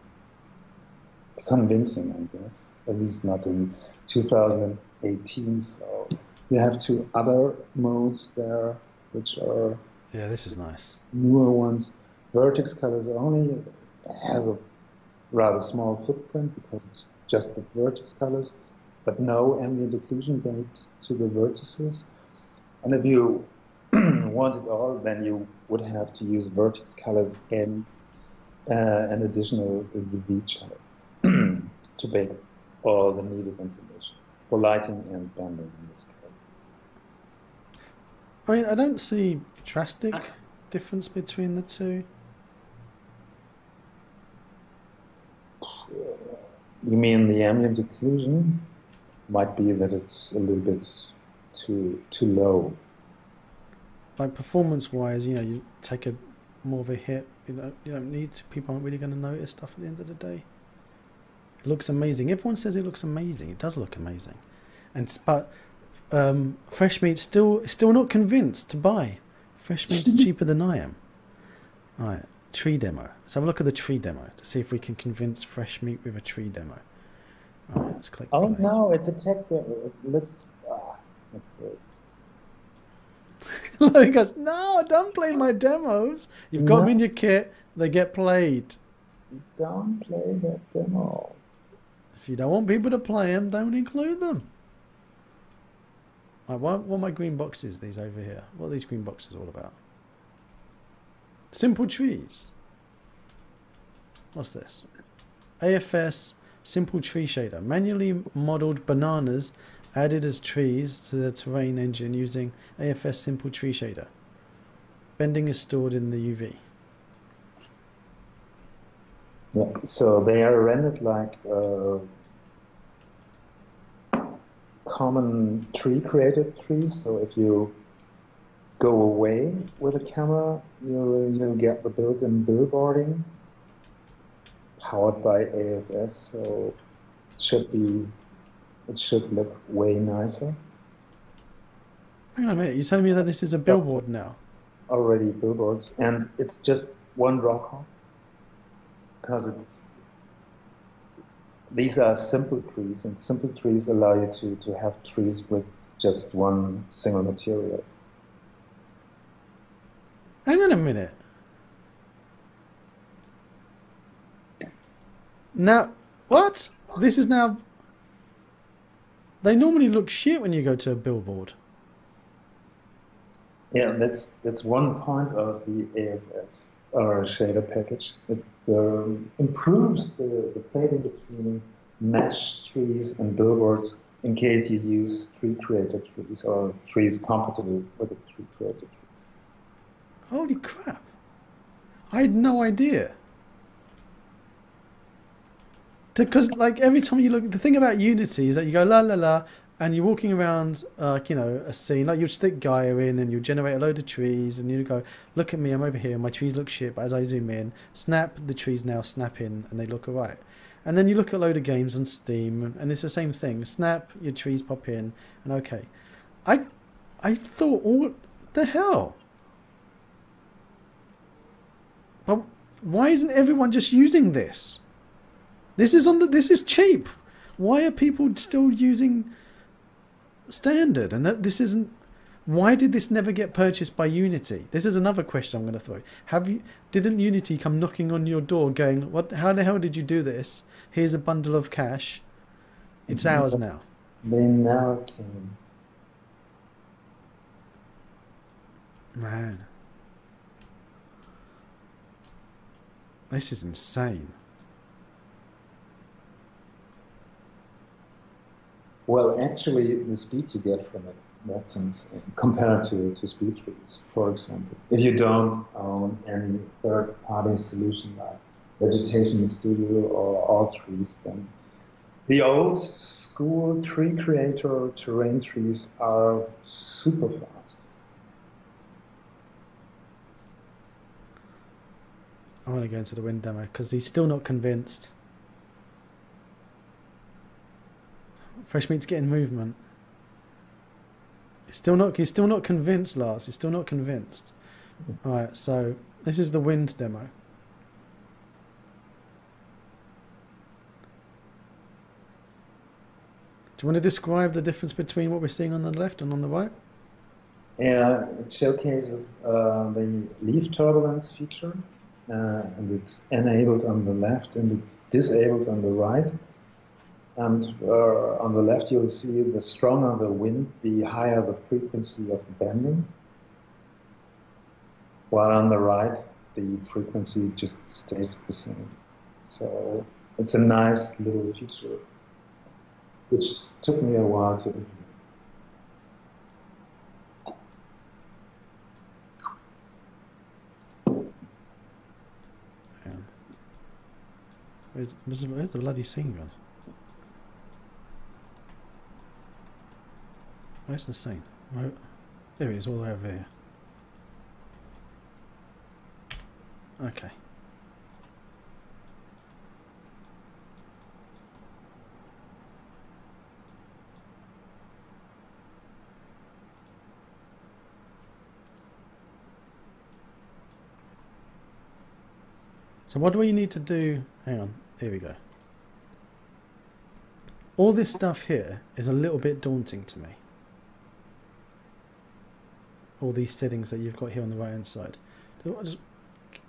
convincing, I guess, at least not in 2018. So you have two other modes there, which are yeah, this is nice. Newer ones. Vertex colors only has a rather small footprint because it's just the vertex colors, but no ambient occlusion baked to the vertices. And if you want it all, then you would have to use vertex colors and uh, an additional UV channel to bake all the needed information for lighting and bending in this case. I mean, I don't see drastic difference between the two. You mean the ambient occlusion? Might be that it's a little bit too too low. Like performance wise, you know, you take a more of a hit. You know, you don't need to. People aren't really going to notice stuff at the end of the day. It looks amazing. Everyone says it looks amazing. It does look amazing, and but um, fresh meat still still not convinced to buy. Fresh meat's cheaper than I am. All right, tree demo. Let's have a look at the tree demo to see if we can convince fresh meat with a tree demo. All right, let's click. Oh play. no, it's a tech demo. It looks. He goes, no, don't play my demos. You've got no. them in your kit. They get played. Don't play that demo. If you don't want people to play them, don't include them. Right, what, what are my green boxes, these over here? What are these green boxes all about? Simple trees. What's this? AFS Simple Tree Shader. Manually modeled bananas added as trees to the terrain engine using AFS Simple Tree Shader. bending is stored in the UV. Yeah, so they are rendered like uh, common tree creator trees. So if you go away with a camera, you you get the built-in billboarding powered by AFS. So it should be it should look way nicer. Hang on a minute, you're telling me that this is a billboard now? Already billboards, and it's just one rock because it's these are simple trees, and simple trees allow you to, to have trees with just one single material. Hang on a minute. Now, what? This is now. They normally look shit when you go to a billboard. Yeah, that's that's one point of the AFS or shader package. It um, improves the, the fading between mesh trees and billboards in case you use tree creator trees or trees compatible with the tree creator trees. Holy crap. I had no idea. Because, like, every time you look, the thing about Unity is that you go la la la, and you're walking around, uh, you know, a scene, like you stick Gaia in and you generate a load of trees, and you go, look at me, I'm over here, my trees look shit, but as I zoom in, snap, the trees now snap in and they look alright. And then you look at a load of games on Steam, and it's the same thing. Snap, your trees pop in, and okay. I, I thought, all what the hell? But why isn't everyone just using this? This is on the. This is cheap. Why are people still using standard? And that this isn't. Why did this never get purchased by Unity? This is another question I'm going to throw. Have you? Didn't Unity come knocking on your door, going, "What? How the hell did you do this? Here's a bundle of cash. It's Mhm. ours now." They never came. Man, this is insane. Well, actually, the speed you get from it, that sense, uh, compared to, to speed trees, for example, if you don't own any third-party solution like Vegetation Studio or All Trees, then the old school tree creator terrain trees are super fast. I want to go into the wind demo because he's still not convinced. Fresh meat's getting movement. He's still not. He's still not convinced, Lars. He's still not convinced. All right. So this is the wind demo. Do you want to describe the difference between what we're seeing on the left and on the right? Yeah, it showcases uh, the leaf turbulence feature, uh, and it's enabled on the left and it's disabled on the right. And uh, on the left, you'll see the stronger the wind, the higher the frequency of the bending. While on the right, the frequency just stays the same. So it's a nice little feature, which took me a while to implement. Where's, where's the- bloody scene Where's the scene? Where, there he is, all the way over here. Okay. So what do we need to do? Hang on, here we go. All this stuff here is a little bit daunting to me. All these settings that you've got here on the right hand side.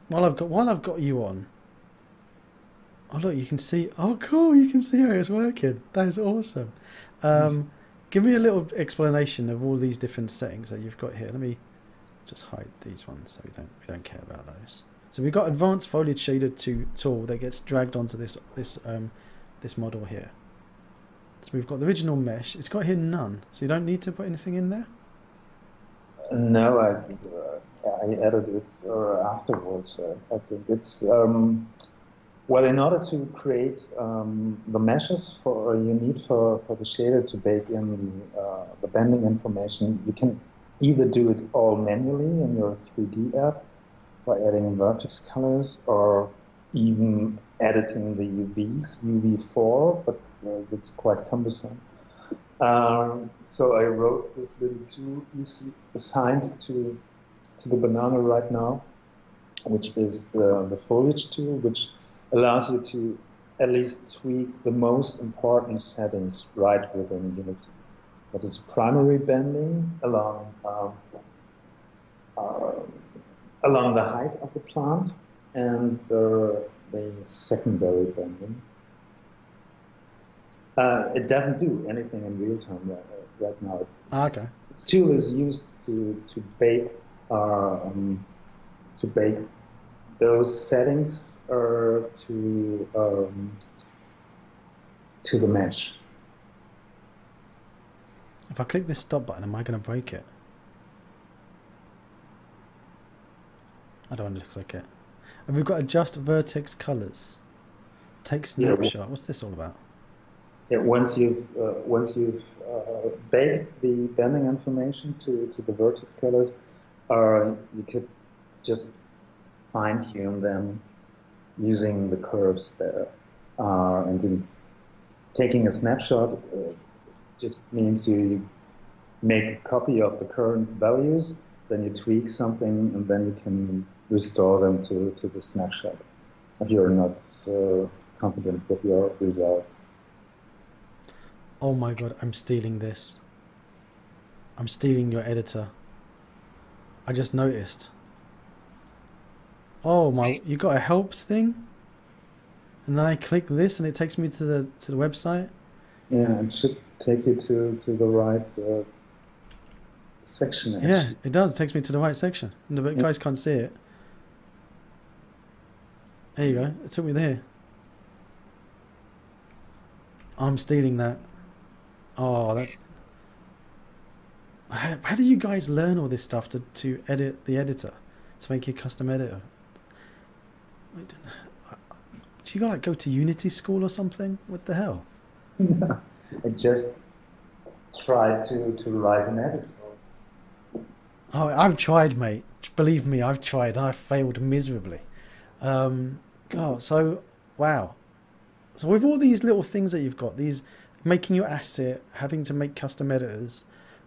While I've got while I've got you on. Oh look, you can see. Oh cool, you can see how it's working. That is awesome. Um, give me a little explanation of all these different settings that you've got here. Let me just hide these ones so we don't we don't care about those. So we've got advanced foliage shader to, tool that gets dragged onto this this um, this model here. So we've got the original mesh. It's got here none, so you don't need to put anything in there. No, I uh, I added it uh, afterwards. Uh, I think it's um, well in order to create um, the meshes for you need for, for the shader to bake in the uh, the bending information. You can either do it all manually in your 3D app by adding vertex colors or even editing the UVs, UV4, but uh, it's quite cumbersome. Um, so I wrote this little tool you see assigned to to the banana right now, which is the, the foliage tool, which allows you to at least tweak the most important settings right within Unity. That is primary bending along um, uh, along the height of the plant and uh, the secondary bending. Uh, it doesn't do anything in real time right, right now. Ah, okay. This tool is used to to bake uh, um, to bake those settings uh, to um, to the mesh. If I click this stop button, am I going to break it? I don't want to click it. And we've got adjust vertex colors. Take snapshot. Yeah. What's this all about? Yeah, once you've uh, once you've uh, baked the bending information to, to the vertex colors, uh, you could just fine tune them using the curves there. Uh, and then taking a snapshot uh, just means you make a copy of the current values, then you tweak something, and then you can restore them to, to the snapshot if you're not uh, confident with your results. Oh my god, I'm stealing this. I'm stealing your editor. I just noticed. Oh my, you got a helps thing? And then I click this and it takes me to the to the website? Yeah, it should take you to, to the right uh, section. Actually. Yeah, it does. It takes me to the right section. And the guys can't see it. There you go. It took me there. I'm stealing that. Oh, that. How, how do you guys learn all this stuff to, to edit the editor, to make your custom editor? Do you got like go to Unity school or something? What the hell? I just try to to write an editor. Oh, I've tried, mate. Believe me, I've tried. I failed miserably. Um, God, so wow. So with all these little things that you've got, these making your asset, having to make custom editors,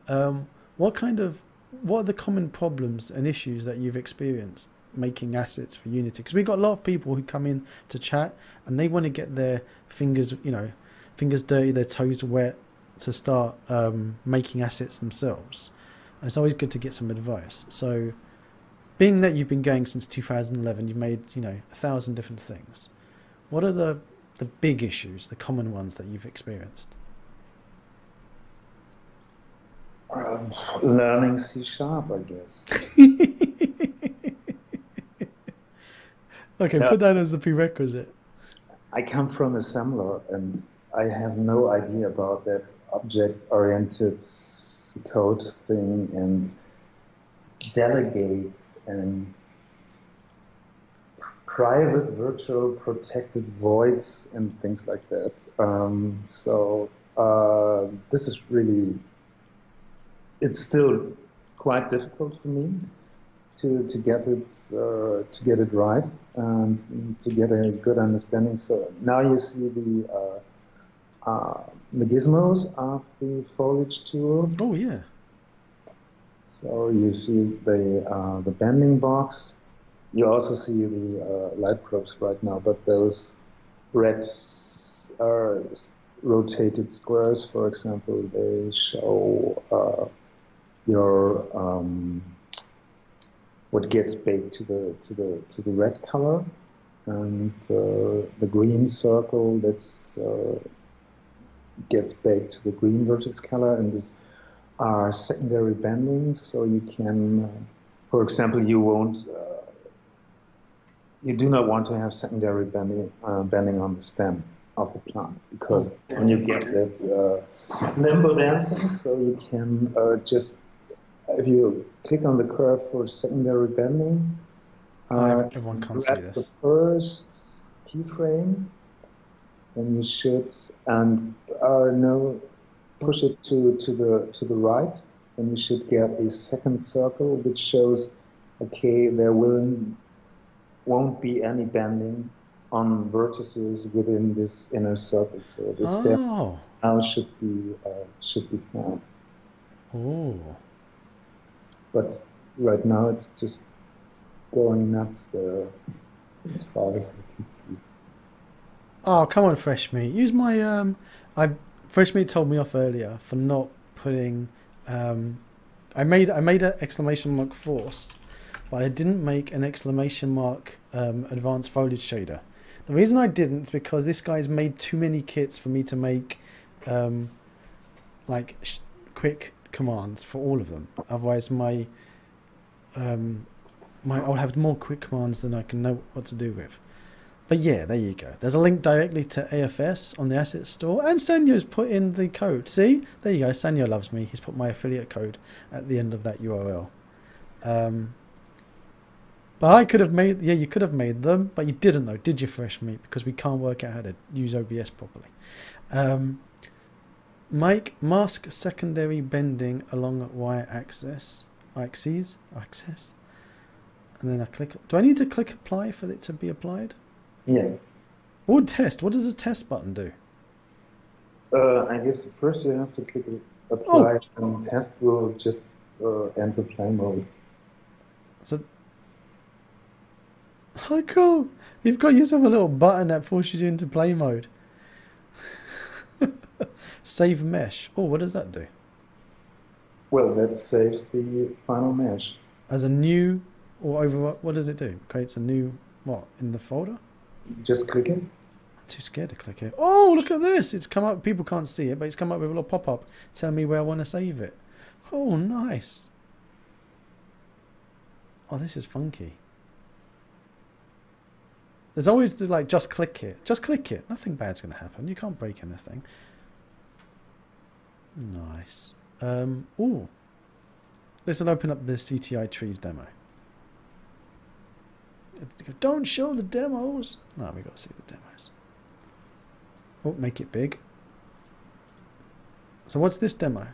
um, what kind of what are the common problems and issues that you've experienced making assets for Unity? Because we've got a lot of people who come in to chat and they want to get their fingers, you know, fingers dirty, their toes wet to start um, making assets themselves. And it's always good to get some advice. So being that you've been going since 2011, you've made you know a thousand different things. What are the the big issues, the common ones that you've experienced? Um, learning C sharp, I guess. okay, put that as the prerequisite. I come from assembler, and I have no idea about that object-oriented code thing and delegates and private virtual protected voids and things like that. Um, so uh, this is really, it's still quite difficult for me to, to get it uh, to get it right and to get a good understanding. So now you see the uh, uh the gizmos of the foliage tool. Oh yeah. So you see the uh, the bending box. You also see the uh, light probes right now, but those red uh, rotated squares, for example, they show uh, your um, what gets baked to the to the to the red color, and uh, the green circle that's uh, gets baked to the green vertex color, and this are secondary bending, so you can, uh, for example, you won't, uh, you do not want to have secondary bending, uh, bending on the stem of the plant because when you get that uh, limbo dancing, so you can uh, just if you click on the curve for secondary bending, uh, everyone can't see this. the first keyframe, then you should and uh, no push it to, to the to the right, then you should get a second circle which shows okay there will won't be any bending on vertices within this inner circle. So this oh. step now should be uh, should be found. Oh. But right now it's just going nuts there as far as I can see. Oh come on, fresh meat. Use my um. I fresh meat told me off earlier for not putting um. I made I made an exclamation mark forst, but I didn't make an exclamation mark um, advanced foliage shader. The reason I didn't is because this guy's made too many kits for me to make um, like quick commands for all of them. Otherwise, my um, my I'll have more quick commands than I can know what to do with. But yeah, there you go. There's a link directly to AFS on the asset store, and Sanyo's put in the code. See, there you go. Sanyo loves me. He's put my affiliate code at the end of that URL. Um, but I could have made, yeah, you could have made them, but you didn't though, did you, Fresh Meat? Because we can't work out how to use OBS properly. Um, Make mask secondary bending along y-axis, axes, axis, and then I click. Do I need to click apply for it to be applied? Yeah. Or test. What does a test button do? Uh, I guess first you have to click apply, oh. and test will just uh, enter play mode. So Oh, cool. You've got yourself a little button that forces you into play mode. Save mesh. Oh, what does that do? Well, that saves the final mesh. As a new, or over what, what does it do? Creates a new, what, in the folder? Just click it. I'm too scared to click it. Oh, look at this. It's come up, people can't see it, but it's come up with a little pop-up telling me where I want to save it. Oh, nice. Oh, this is funky. There's always the like, just click it. Just click it. Nothing bad's going to happen. You can't break anything. Nice. Um, ooh. Let's open up the CTI trees demo. Don't show the demos. No, we got to see the demos. Oh, make it big. So what's this demo?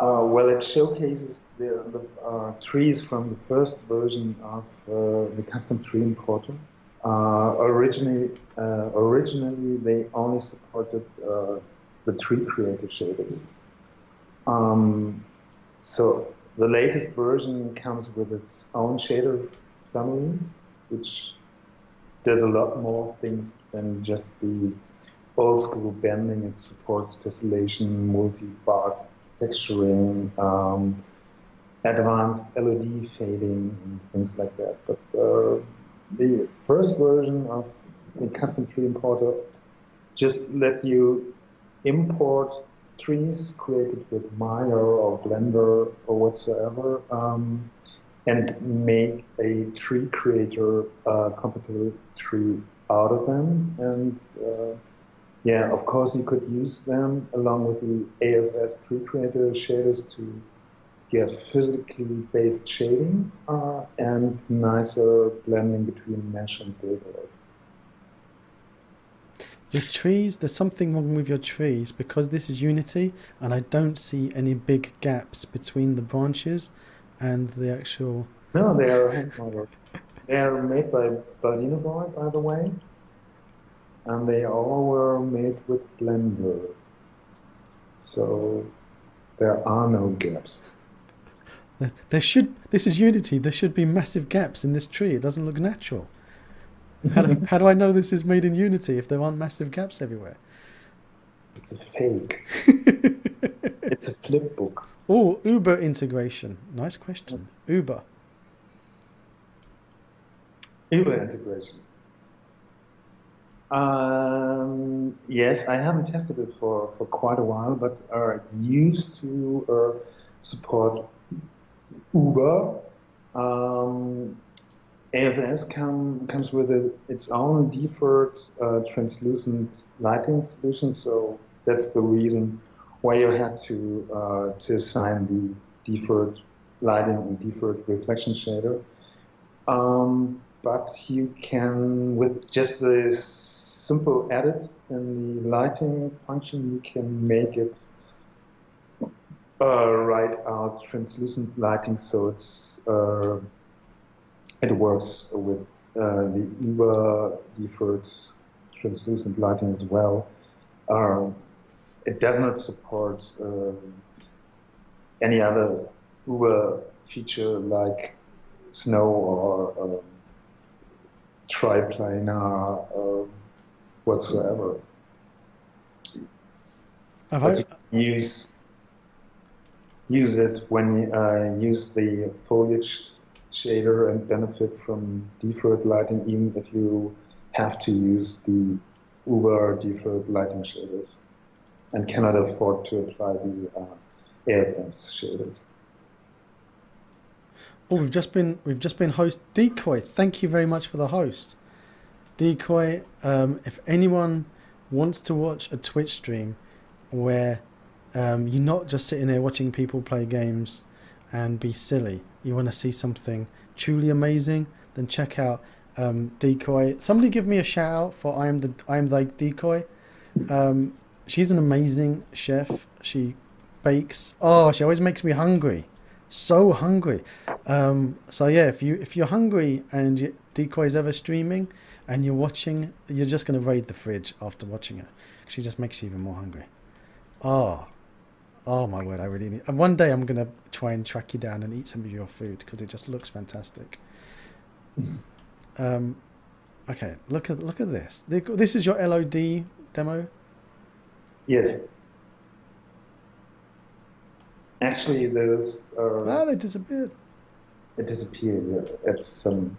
Uh, well, it showcases the, the uh, trees from the first version of uh, the custom tree importer. Uh, originally, uh, originally they only supported uh, the tree creator shaders. Um, so the latest version comes with its own shader family, which does a lot more things than just the old school bending. It supports tessellation, multi-bar texturing, um, advanced LOD fading, and things like that. But uh, the first version of the custom tree importer just let you import trees created with Maya or Blender or whatsoever um, and make a tree creator uh, compatible tree out of them and uh, yeah, of course, you could use them along with the AFS tree creator shaders to get physically based shading uh, and nicer blending between mesh and data. Your trees, there's something wrong with your trees because this is Unity and I don't see any big gaps between the branches and the actual... No, they are They are made by Baldinoboy, by the way and they all were made with Blender. So there are no gaps. There should. This is Unity. There should be massive gaps in this tree. It doesn't look natural. How do, how do I know this is made in Unity if there aren't massive gaps everywhere? It's a fake. it's a flip book. Oh, Uber integration. Nice question. Uber. Uber integration. Um, yes, I haven't tested it for, for quite a while, but uh, it used to uh, support Uber. Um, AFS come, comes with a, its own default uh, translucent lighting solution, so that's the reason why you had to uh, to assign the deferred lighting and deferred reflection shader. Um, but you can, with just this simple edit in the lighting function, you can make it uh, write out translucent lighting so it's uh, it works with uh, the Uber deferred translucent lighting as well. Um, it does not support uh, any other Uber feature like snow or um, triplanar uh, whatsoever. I, use use it when you uh, use the foliage shader and benefit from deferred lighting, even if you have to use the Uber deferred lighting shaders and cannot afford to apply the uh, AFS shaders. Oh, we've just been we've just been host decoy. Thank you very much for the host, decoy. Um, if anyone wants to watch a Twitch stream where um, you're not just sitting there watching people play games and be silly, you want to see something truly amazing, then check out um, decoy. Somebody give me a shout out for I am the I am thy decoy. Um, she's an amazing chef. She bakes. Oh, she always makes me hungry so hungry. Um, so yeah, if you if you're hungry and you, Decoy's ever streaming and you're watching, you're just gonna raid the fridge after watching her. She just makes you even more hungry. Oh, oh my word! I really need. One day I'm gonna try and track you down and eat some of your food because it just looks fantastic. Um, okay, look at look at this. This is your LOD demo. Yes. Actually, those are. Ah, they disappeared. It disappeared at some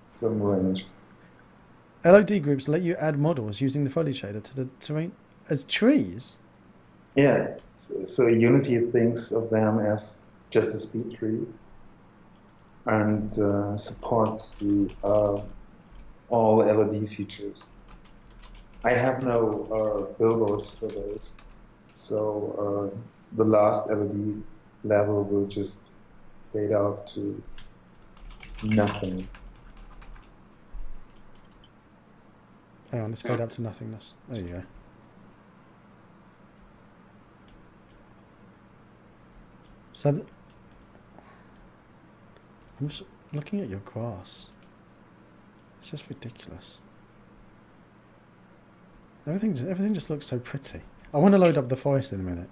some range. LOD groups let you add models using the foliage shader to the terrain as trees. Yeah, so, so Unity thinks of them as just a SpeedTree and uh, supports the uh, all LOD features. I have no uh, billboards for those, so uh, the last LOD level will just fade out to nothing. Hang on, let's fade out to nothingness. There you go. So, I'm just looking at your grass. It's just ridiculous. Everything, just, everything just looks so pretty. I want to load up the forest in a minute.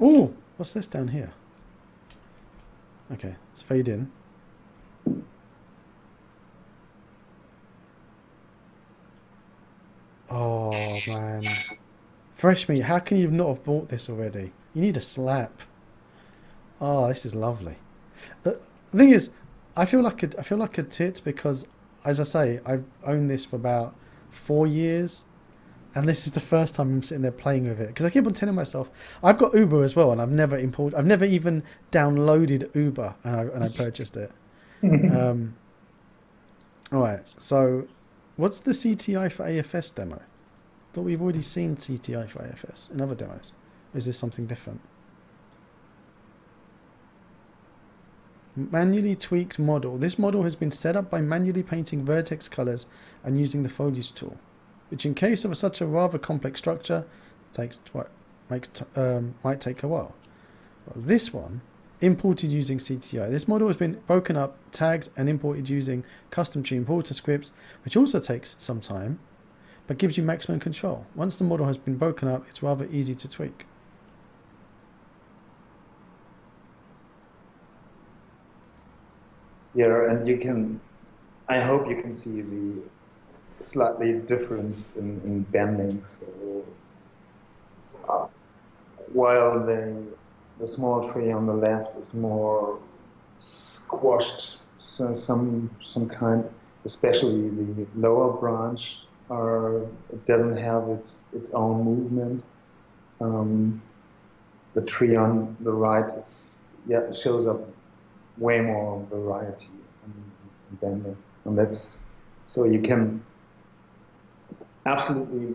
Oh, what's this down here? Okay, let's fade in. Oh man, fresh meat. How can you not have bought this already? You need a slap. Oh, this is lovely. The thing is, I feel like a, I feel like a tit because, as I say, I've owned this for about four years, and this is the first time I'm sitting there playing with it because I keep on telling myself I've got Uber as well, and I've never imported, I've never even downloaded Uber, and I and I purchased it. um, all right, so what's the CTI for AFS demo? Thought we've already seen CTI for AFS in other demos. Is this something different? Manually tweaked model. This model has been set up by manually painting vertex colors and using the foliage tool, which in case of such a rather complex structure takes makes um, might take a while. Well, this one imported using CTI. This model has been broken up, tagged, and imported using custom tree importer scripts, which also takes some time, but gives you maximum control. Once the model has been broken up, it's rather easy to tweak. Yeah, and you can, I hope you can see the slightly difference in, in bending. So uh, while the, the small tree on the left is more squashed, so some, some kind, especially the lower branch, are, it doesn't have its, its own movement. Um, the tree on the right is, yeah, shows up way more variety in bending. And that's so you can absolutely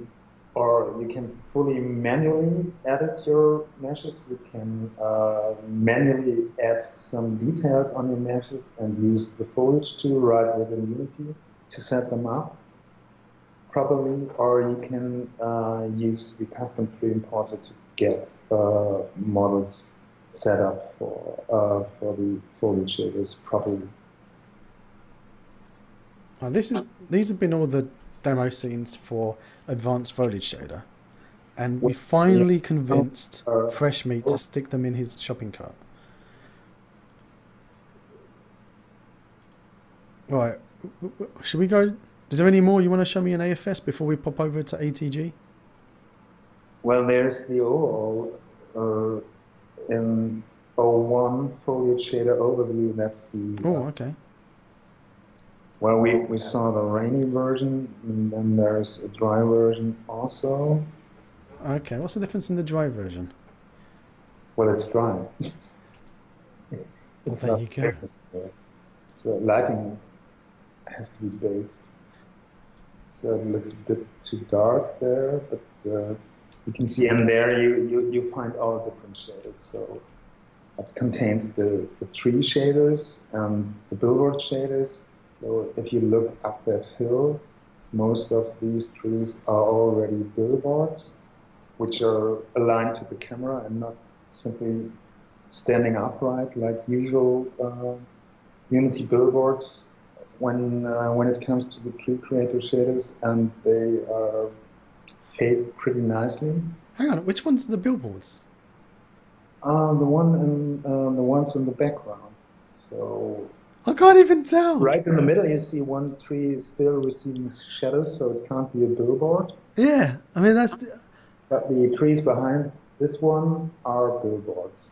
or you can fully manually edit your meshes. You can uh, manually add some details on your meshes and use the foliage tool right within Unity to set them up properly, or you can uh, use the custom tree importer to get uh, models set up for uh, for the foliage shaders properly. This is these have been all the demo scenes for Advanced Foliage Shader, and we finally convinced Uh, Fresh Meat to stick them in his shopping cart. Right, should we go? Is there any more you want to show me in AFS before we pop over to ATG? Well, there's the overall uh, in 01 foliage shader overview. That's the Oh, uh, okay. well, we, we saw the rainy version, and then there's a dry version also. Okay, what's the difference in the dry version? Well, it's dry. it's there not you go. So lighting has to be baked. So it looks a bit too dark there, but uh, you can see, in there you, you, you find all different shaders. So it contains the, the tree shaders and the billboard shaders. So if you look up that hill, most of these trees are already billboards, which are aligned to the camera and not simply standing upright like usual uh, Unity billboards when uh, when it comes to the tree creator shaders, and they uh, fade pretty nicely. Hang on, which ones are the billboards? Uh, the one in uh, the ones in the background. So I can't even tell. right in the middle, you see one tree still receiving shadows, so it can't be a billboard. Yeah, I mean that's. The, But the trees behind this one are billboards.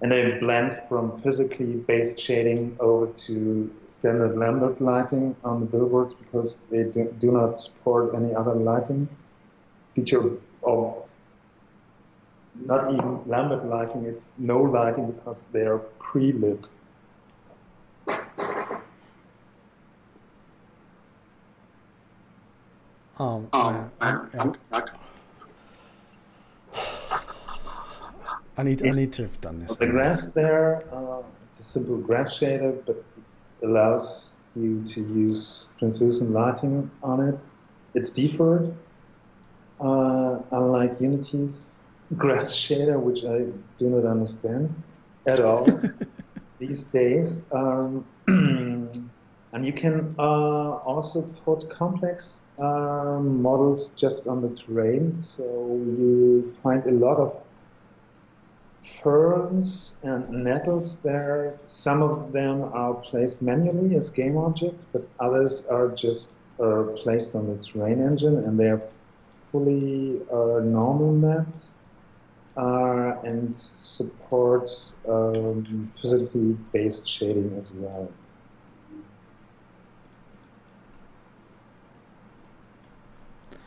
And they blend from physically based shading over to standard Lambert lighting on the billboards because they do, do not support any other lighting feature of not even Lambert lighting, it's no lighting because they are pre-lit. um, Um, man, I, I, I, I, need. I need to have done this. The grass there, uh, it's a simple grass shader, but it allows you to use translucent lighting on it. It's deferred, uh, unlike Unity's grass shader, which I do not understand at all these days. Um, and you can uh, also put complex uh, models just on the terrain, so you find a lot of ferns and nettles there. Some of them are placed manually as game objects, but others are just uh, placed on the terrain engine and they are fully uh, normal maps uh, and support um, physically based shading as well.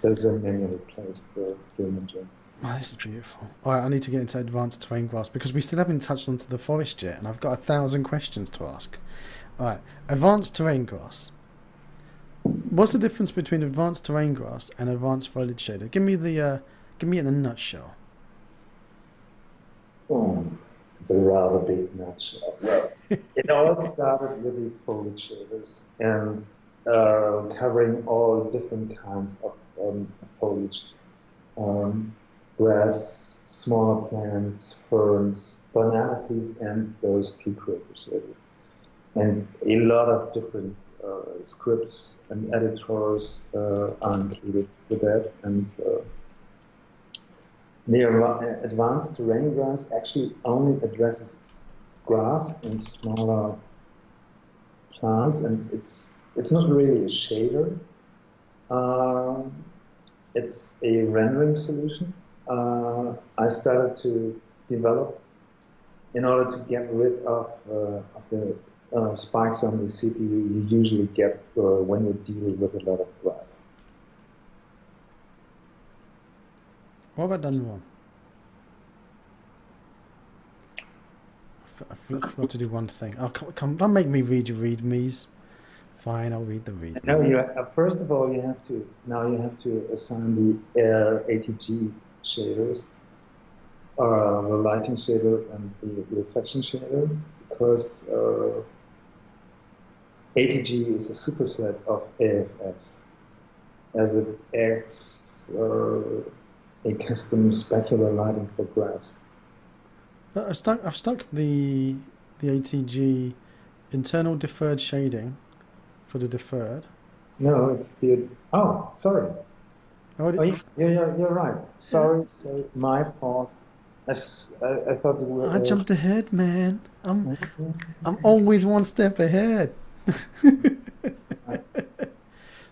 Those are manually placed for game engines. Oh, this is beautiful. All right, I need to get into advanced terrain grass because we still haven't touched onto the forest yet, and I've got a thousand questions to ask. All right, advanced terrain grass. What's the difference between advanced terrain grass and advanced foliage shader? Give me the, uh, give me in a nutshell. Oh, it's a rather big nutshell. Well, it all started with the foliage shaders and uh, covering all different kinds of um, foliage. Um, grass, smaller plants, ferns, banana trees, and those tree creator shaders. And a lot of different uh, scripts and editors uh, are included with that. And uh, the advanced terrain grass actually only addresses grass and smaller plants, and it's it's not really a shader. Um, it's a rendering solution. Uh, I started to develop in order to get rid of, uh, of the uh, spikes on the CPU you usually get uh, when you deal with a lot of glass. What have I done wrong? I f- I forgot to do one thing. Oh, come, come, don't make me read your readmes. Fine, I'll read the read. No, you uh, first of all you have to now you have to assign the air ATG shaders, or the lighting shader and the reflection shader, because uh, ATG is a superset of AFS, as it acts uh, a custom specular lighting for grass. But I've stuck. I've stuck the the ATG internal deferred shading for the deferred. No, it's the. Oh, sorry. Oh, Oh, yeah, yeah, you're right. Sorry, sorry, my fault. I, I- I thought you were. I uh, jumped ahead, man. I'm I'm always one step ahead.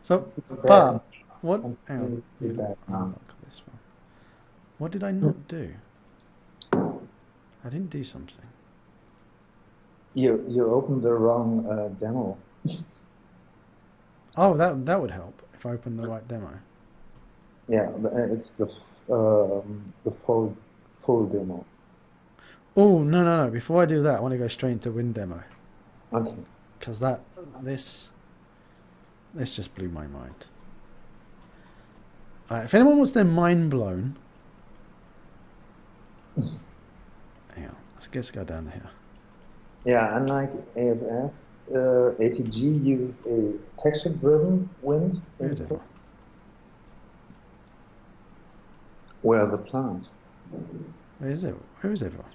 so, but what? Hang on. feeling bad now. Unlock this one. What did I not do? I didn't do something. You you opened the wrong uh, demo. Oh, that that would help if I opened the right demo. Yeah, uh, it's the um, the full full demo. Oh no no no! Before I do that, I want to go straight into Win demo Okay. because that this this just blew my mind. If anyone wants their mind blown, hang on, let's just go down here. Yeah, unlike AFS, uh, ATG uses a texture-driven wind input. Where are the plants? Where is it? Where is everyone?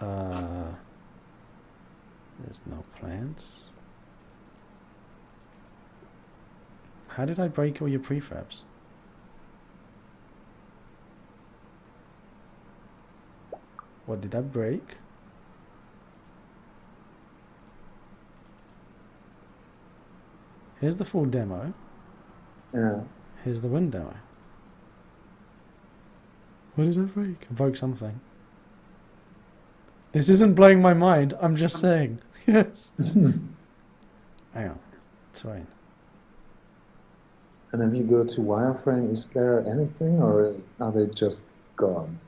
Uh, there's no plants. How did I break all your prefabs? What did I break? Here's the full demo. Yeah. Here's the window. What did I break? I broke something. This isn't blowing my mind. I'm just saying. Yes. Hang on. Terrain. And if you go to wireframe, is there anything, or are they just gone?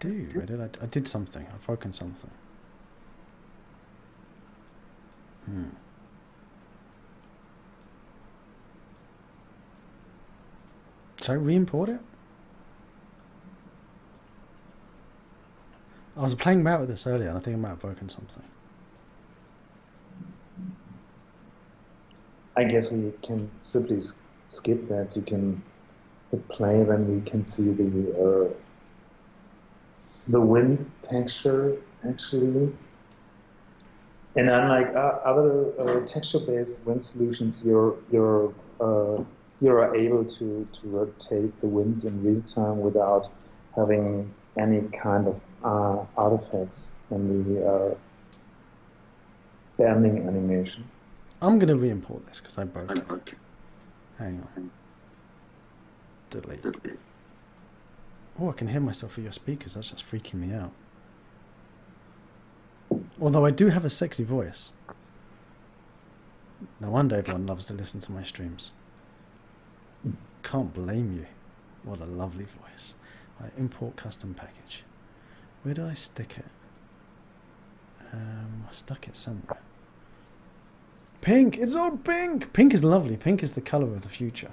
Did I do? Did I? I did something. I've broken something. Hmm. Should I re-import it? I was playing about with this earlier, and I think I might have broken something. I guess we can simply skip that. You can play, then we can see the uh, the wind texture actually. And unlike uh, other uh, texture-based wind solutions, you're you're uh, you're able to, to rotate the wind in real time without having any kind of uh, artifacts in the uh, bending animation. I'm going to re-import this because I broke it. Hang on. Delete. Oh, I can hear myself through your speakers. That's just freaking me out. Although I do have a sexy voice. No wonder everyone loves to listen to my streams. Can't blame you. What a lovely voice. I import custom package. Where did I stick it? Um, I stuck it somewhere. Pink! It's all pink! Pink is lovely. Pink is the colour of the future.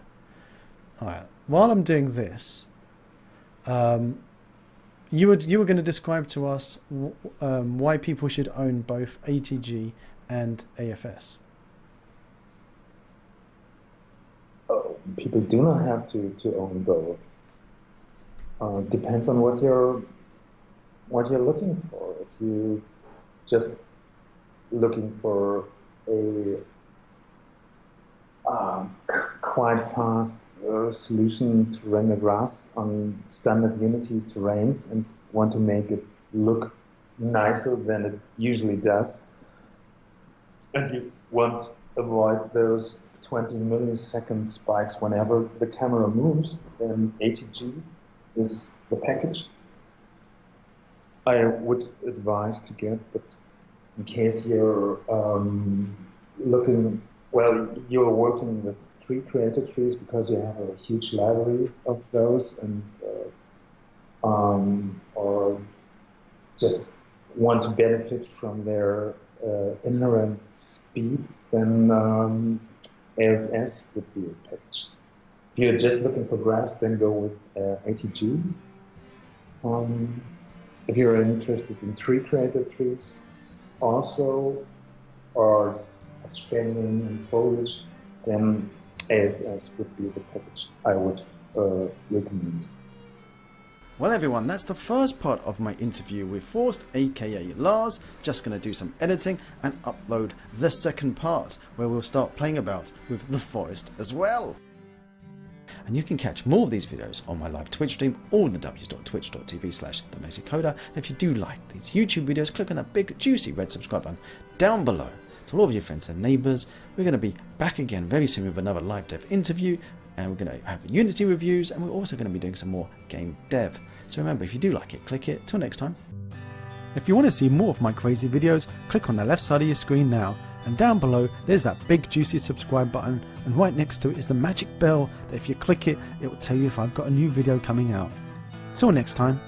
Alright, while I'm doing this, um, you were, you were going to describe to us um, why people should own both ATG and AFS. Oh, people do not have to, to own both. Uh, depends on what you're what you're looking for. If you just looking for a um, quite fast uh, solution to render grass on standard Unity terrains and want to make it look nicer than it usually does, and you want to avoid those 20 millisecond spikes whenever the camera moves, then ATG is the package. I would advise to get, but in case you're um, looking, well, you're working with tree creator trees because you have a huge library of those and uh, um, or just want to benefit from their uh, inherent speed, then um, AFS would be a package. If you're just looking for grass, then go with uh, ATG. Um, if you're interested in tree created trees, also, or expanding and foliage, then AFS would be the package I would uh, recommend. Well, everyone, that's the first part of my interview with Forst, aka Lars. Just going to do some editing and upload the second part, where we'll start playing about with the forest as well. And you can catch more of these videos on my live Twitch stream, or the w.twitch.tv slash the Coda. And if you do like these YouTube videos, click on that big juicy red subscribe button down below. To all of your friends and neighbours, we're going to be back again very soon with another live dev interview and we're going to have Unity reviews, and we're also going to be doing some more game dev. So remember, if you do like it, click it. Till next time. If you want to see more of my crazy videos, click on the left side of your screen now, and down below there's that big juicy subscribe button, and right next to it is the magic bell that if you click it, it will tell you if I've got a new video coming out. Till next time,